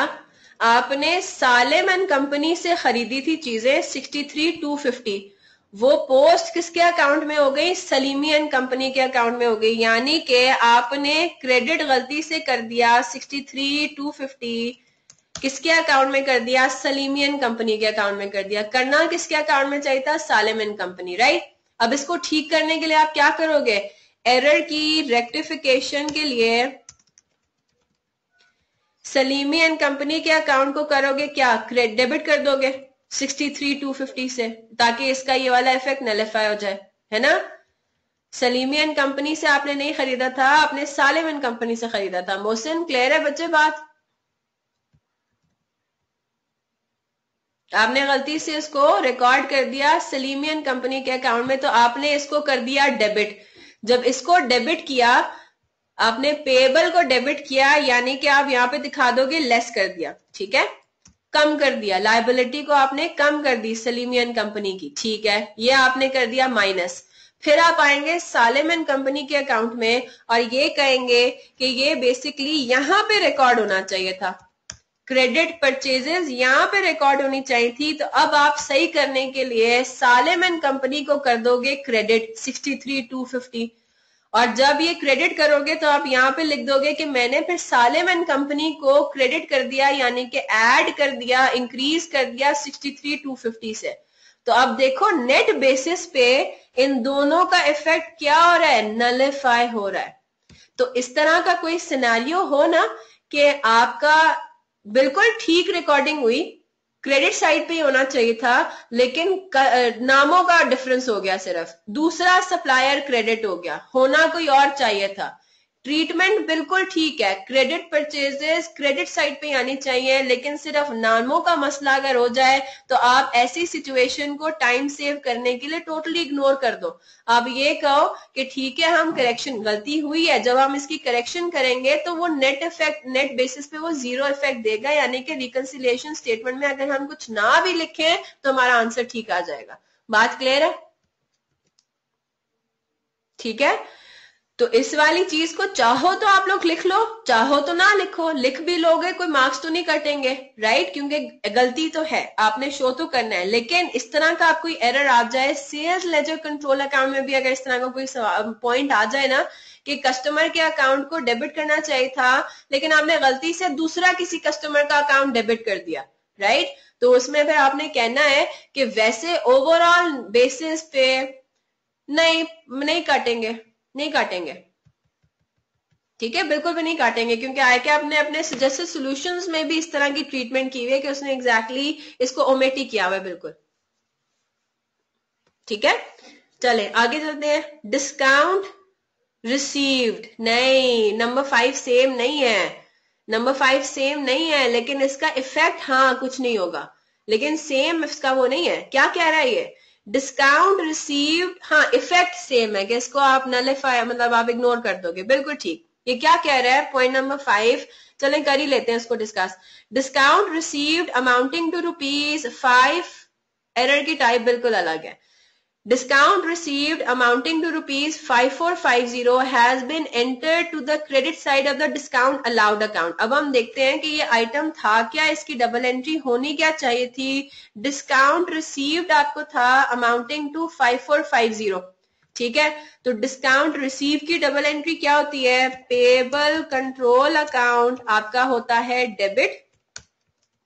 आपने सालेम एंड कंपनी से खरीदी थी चीज़ें सिक्सटी थ्री टू फिफ्टी वो पोस्ट किसके अकाउंट में हो गई? सलीमी एंड कंपनी के अकाउंट में हो गई। यानी कि आपने क्रेडिट गलती से कर दिया सिक्सटी थ्री टू फिफ्टी किसके अकाउंट में कर दिया? सलीमी एंड कंपनी के अकाउंट में कर दिया। करना किसके अकाउंट में चाहिए था? सालेम एंड कंपनी राइट अब इसको ठीक करने के लिए आप क्या करोगे? एरर की रेक्टिफिकेशन के लिए सलीमी एंड कंपनी के अकाउंट को करोगे क्या? क्रेडिट डेबिट कर दोगे? सिक्सटी थ्री टू फिफ्टी से, ताकि इसका ये वाला इफ़ेक्ट नलिफाई हो जाए। है ना? सलीमी एंड कंपनी से आपने नहीं खरीदा था, आपने सालिम एंड कंपनी से खरीदा था। मोहसिन क्लियर है बच्चे बात? आपने गलती से इसको रिकॉर्ड कर दिया सलीमी एंड कंपनी के अकाउंट में तो आपने इसको कर दिया डेबिट जब इसको डेबिट किया आपने पेबल को डेबिट किया, यानी कि आप यहाँ पे दिखा दोगे लेस कर दिया, ठीक है? कम कर दिया लाइबिलिटी को आपने कम कर दी सलीमियन कंपनी की, ठीक है? ये आपने कर दिया माइनस फिर आप आएँगे सालेमन कंपनी के अकाउंट में और ये कहेंगे कि ये बेसिकली यहाँ पे रिकॉर्ड होना चाहिए था। क्रेडिट परचेजेस यहाँ पे रिकॉर्ड होनी चाहिए थी तो अब आप सही करने के लिए सालेमन कंपनी को कर दोगे credit sixty three two fifty और जब ये क्रेडिट करोगे तो आप यहाँ पे लिख दोगे कि मैंने फिर सालेम एंड कंपनी को क्रेडिट कर दिया, यानी कि ऐड कर दिया इंक्रीज कर दिया 63 से। तो अब देखो नेट बेसिस पे इन दोनों का इफ़ेक्ट क्या हो रहा है? नलिफाई हो रहा है। तो इस तरह का कोई सिनारियो हो ना कि आपका बिल्कुल ठीक रिकॉर्डिंग हुई क्रेडिट साइड पे ही होना चाहिए था, लेकिन नामों का डिफरेंस हो गया सिर्फ़। दूसरा सप्लायर क्रेडिट हो गया। होना कोई और चाहिए था। ट्रीटमेंट बिल्कुल ठीक है। क्रेडिट परचेजेस क्रेडिट साइड पे आनी चाहिए, लेकिन सिर्फ़ नामों का मसला अगर हो जाए तो आप ऐसी सिचुएशन को टाइम सेव करने के लिए टोटली इग्नोर कर दो। आप ये कहो कि ठीक है, हम करेक्शन गलती हुई है। जब हम इसकी करेक्शन करेंगे तो वो नेट इफ़ेक्ट नेट बेसिस पे वो ज़ीरो इफ़ेक्ट देगा, यानी कि रिकनसिलेशन स्टेटमेंट में अगर हम कुछ ना भी लिखे तो हमारा आंसर ठीक आ जाएगा। बात क्लियर है? ठीक है? तो इस वाली चीज़ को चाहो तो आप लोग लिख लो, चाहो तो ना लिखो, लिख भी लोगे, कोई मार्क्स तो नहीं कटेंगे राइट क्योंकि गलती तो है, आपने शो तो करना है। लेकिन इस तरह का आप कोई एरर आ जाए सेल्स लेजर कंट्रोल अकाउंट में भी अगर इस तरह का कोई पॉइंट आ जाए ना, कि कस्टमर के अकाउंट को डेबिट करना चाहिए था, लेकिन आपने गलती से दूसरा किसी कस्टमर का अकाउंट डेबिट कर दिया राइट तो उसमें फिर आपने कहना है कि वैसे ओवरऑल बेसिस पे नहीं नहीं काटेंगे। नहीं काटेंगे। ठीक है? बिल्कुल भी नहीं काटेंगे, क्योंकि आई कैप ने अपने सजेस्टेड सॉल्यूशंस में भी इस तरह की ट्रीटमेंट की हुई है कि उसने एग्जैक्टली exactly इसको ओमेटी किया हुआ है, बिल्कुल। ठीक है? चले, आगे चलते हैं। डिस्काउंट रिसीव्ड नहीं नंबर फाइव सेम नहीं है। नंबर फाइव सेम नहीं है, लेकिन इसका इफ़ेक्ट हाँ कुछ नहीं होगा। लेकिन सेम इसका वो नहीं है। क्या कह रहा है ये? डिस्काउंट रिसीव हाँ इफ़ेक्ट सेम है कि इसको आप नलिफाई मतलब आप इग्नोर कर दोगे। बिल्कुल ठीक। ये क्या कह रहा है? पॉइंट नंबर फाइव चलें, कर ही लेते हैं इसको discuss discount received amounting to rupees five error की टाइप बिल्कुल अलग है। Discount received amounting to rupees 5450 has been entered to the credit side of the discount allowed account. अब हम देखते हैं कि ये आइटम था क्या? इसकी डबल एंट्री होनी क्या चाहिए थी? डिस्काउंट रिसीव्ड आपको था अमाउंटिंग टू 5450 ठीक है? तो डिस्काउंट रिसीव की डबल एंट्री क्या होती है? पेबल कंट्रोल अकाउंट आपका होता है डेबिट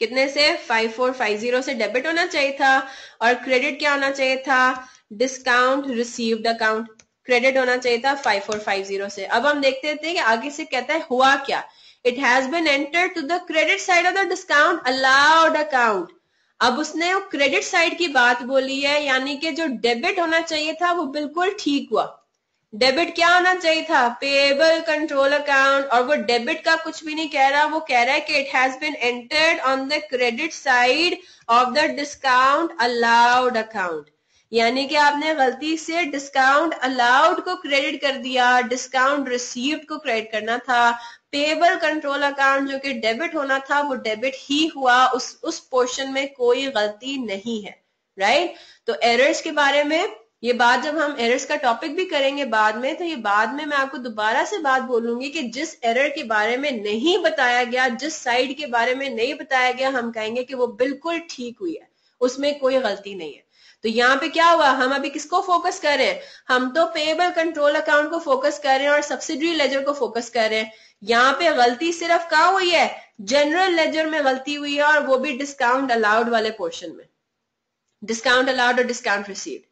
कितने से? 5450 से डेबिट होना चाहिए था और क्रेडिट क्या होना चाहिए था? डिस्काउंट रिसीव्ड अकाउंट क्रेडिट होना चाहिए था फाइव फोर फाइव ज़ीरो से। अब हम देखते थे कि आगे से कहता है, हुआ क्या? It has been enter to the credit side of the discount allowed account अब उसने वो क्रेडिट साइड की बात बोली है, यानी कि जो डेबिट होना चाहिए था, वो बिल्कुल ठीक हुआ। डेबिट क्या होना चाहिए था? पेबल कंट्रोल अकाउंट और वो डेबिट का कुछ भी नहीं कह रहा, वो कह रहा है कि it has been entered on the credit side of the discount allowed account यानी कि आपने गलती से डिस्काउंट अलाउड को क्रेडिट कर दिया डिस्काउंट रिसीव्ड को क्रेडिट करना था पेबल कंट्रोल अकाउंट जो कि डेबिट होना था, वो डेबिट ही हुआ, उस उस पोर्शन में कोई गलती नहीं है राइट तो एरर्स के बारे में, ये बात जब हम एरर्स का टॉपिक भी करेंगे बाद में तो ये बाद में मैं आपको दोबारा से बात बोलूँगी कि जिस एरर के बारे में नहीं बताया गया, जिस साइड के बारे में नहीं बताया गया, हम कहेंगे कि वो बिल्कुल ठीक हुई है, उसमें कोई गलती नहीं है। तो यहाँ पे क्या हुआ? हम अभी किसको फोकस कर रहे हैं? हम तो पेबल कंट्रोल अकाउंट को फोकस कर रहे हैं और सब्सिडरी लेजर को फोकस कर रहे हैं। यहाँ पे गलती सिर्फ़ कहा हुई है? जनरल लेजर में गलती हुई है और वो भी डिस्काउंट अलाउड वाले पोर्शन में। डिस्काउंट अलाउड और डिस्काउंट रिसीव्ड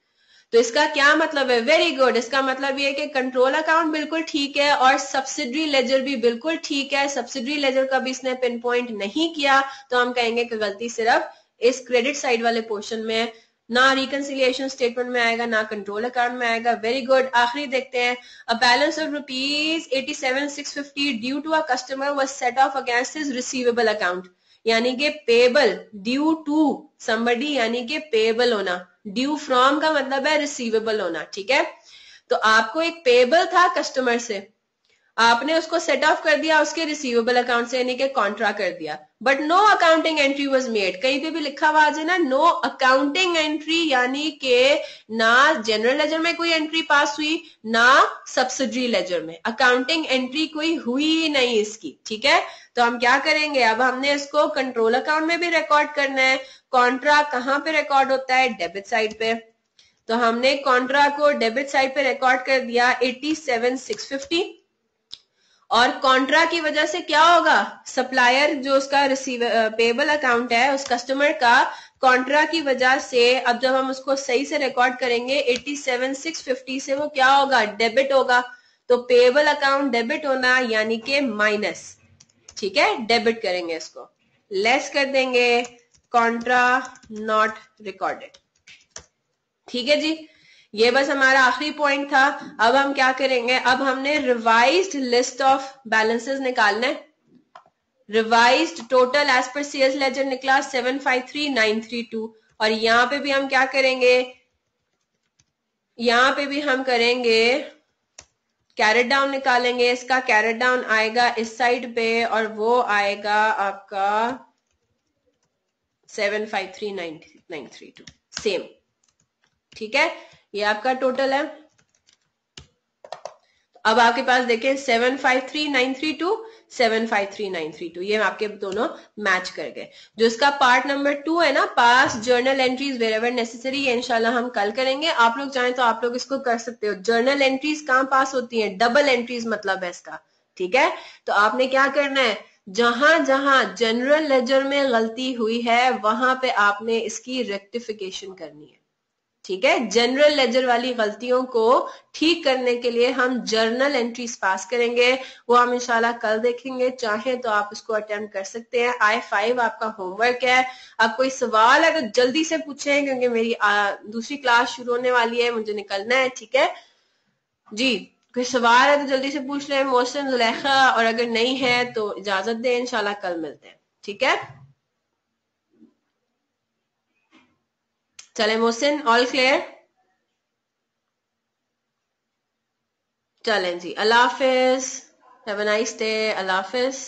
तो इसका क्या मतलब है? वेरी गुड इसका मतलब ये है कि कंट्रोल अकाउंट बिल्कुल ठीक है और सब्सिडरी लेजर भी बिल्कुल ठीक है। सब्सिडरी लेजर का भी इसने पिन पॉइंट नहीं किया तो हम कहेंगे कि गलती सिर्फ़ इस क्रेडिट साइड वाले पोर्शन में ना रिकनसिलियेशन स्टेटमेंट में आएगा, ना कंट्रोल अकाउंट में आएगा। वेरी गुड आखिरी देखते हैं। A balance of rupees eighty seven six fifty due to a customer was set off against his receivable account यानी कि पेबल ड्यू टू समबडी यानी कि पेबल होना। ड्यू फ्रॉम का मतलब है रिसीवेबल होना, ठीक है? तो आपको एक पेबल था कस्टमर से। आपने उसको सेट ऑफ़ कर दिया, उसके रिसीवेबल अकाउंट से, यानी कि कॉन्ट्रा कर दिया। But no accounting entry was made कहीं पे भी लिखा हुआ है ना नो अकाउंटिंग एंट्री यानी के ना जनरल लेजर में कोई एंट्री पास हुई, ना सब्सिडरी लेजर में। अकाउंटिंग एंट्री कोई हुई ही नहीं इसकी, ठीक है? तो हम क्या करेंगे? अब हमने इसको कंट्रोल अकाउंट में भी रिकॉर्ड करना है। कॉन्ट्रा कहाँ पे रिकॉर्ड होता है? डेबिट साइड पे। तो हमने कॉन्ट्रा को डेबिट साइड पे रिकॉर्ड कर दिया एटी सेवन सिक्स फिफ्टी और कॉन्ट्रा की वजह से क्या होगा? सप्लायर जो उसका रिसीव पेबल अकाउंट है, उस कस्टमर का कॉन्ट्रा की वजह से अब जब हम उसको सही से रिकॉर्ड करेंगे एटी सेवन सिक्स फिफ्टी से वो क्या होगा? डेबिट होगा। तो पेबल अकाउंट डेबिट होना यानी कि माइनस ठीक है? डेबिट करेंगे इसको। लेस कर देंगे। कॉन्ट्रा नॉट रिकॉर्डेड ठीक है जी? ये बस हमारा आखिरी पॉइंट था। अब हम क्या करेंगे? अब हमने रिवाइज्ड लिस्ट ऑफ़ बैलेंसेस निकालना है। Total as per CS ledger निकला seven five three nine three two और यहाँ पे भी हम क्या करेंगे? यहाँ पे भी हम करेंगे कैरेट डाउन निकालेंगे। इसका कैरेट डाउन आएगा इस साइड पे और वो आएगा आपका seven five three nine nine three two same ठीक है? ये आपका टोटल है। अब आपके पास देखें seven five three nine three two seven five three nine three two ये आपके दोनों मैच कर गए। जो इसका पार्ट नंबर टू है ना pass journal entries wherever necessary इनशाला हम कल करेंगे। आप लोग चाहें तो आप लोग इसको कर सकते हो। जर्नल एंट्रीज कहाँ पास होती हैं? डबल एंट्रीज मतलब है इसका। ठीक है? तो आपने क्या करना है? जहाँ जहाँ जनरल लेजर में गलती हुई है, वहाँ पे आपने इसकी रेक्टिफिकेशन करनी है। ठीक है? जनरल लेजर वाली गलतियों को ठीक करने के लिए हम जर्नल एंट्रीज पास करेंगे। वो हम इंशाल्लाह कल देखेंगे। चाहे तो आप उसको अटेम्प्ट कर सकते हैं। आई फाइव आपका होमवर्क है। आप कोई सवाल तो जल्दी से पूछें क्योंकि मेरी आ, दूसरी क्लास शुरू होने वाली है मुझे निकलना है ठीक है? जी कोई सवाल है तो जल्दी से पूछ लें। मोहसिन जुलेखा और अगर नहीं है तो इजाज़त दें। इंशाल्लाह कल मिलते हैं। ठीक है? चले मोहसिन ऑल क्लियर चलें जी अल्लाह हाफिज हैव अ नाइस डे अल्लाह हाफिज।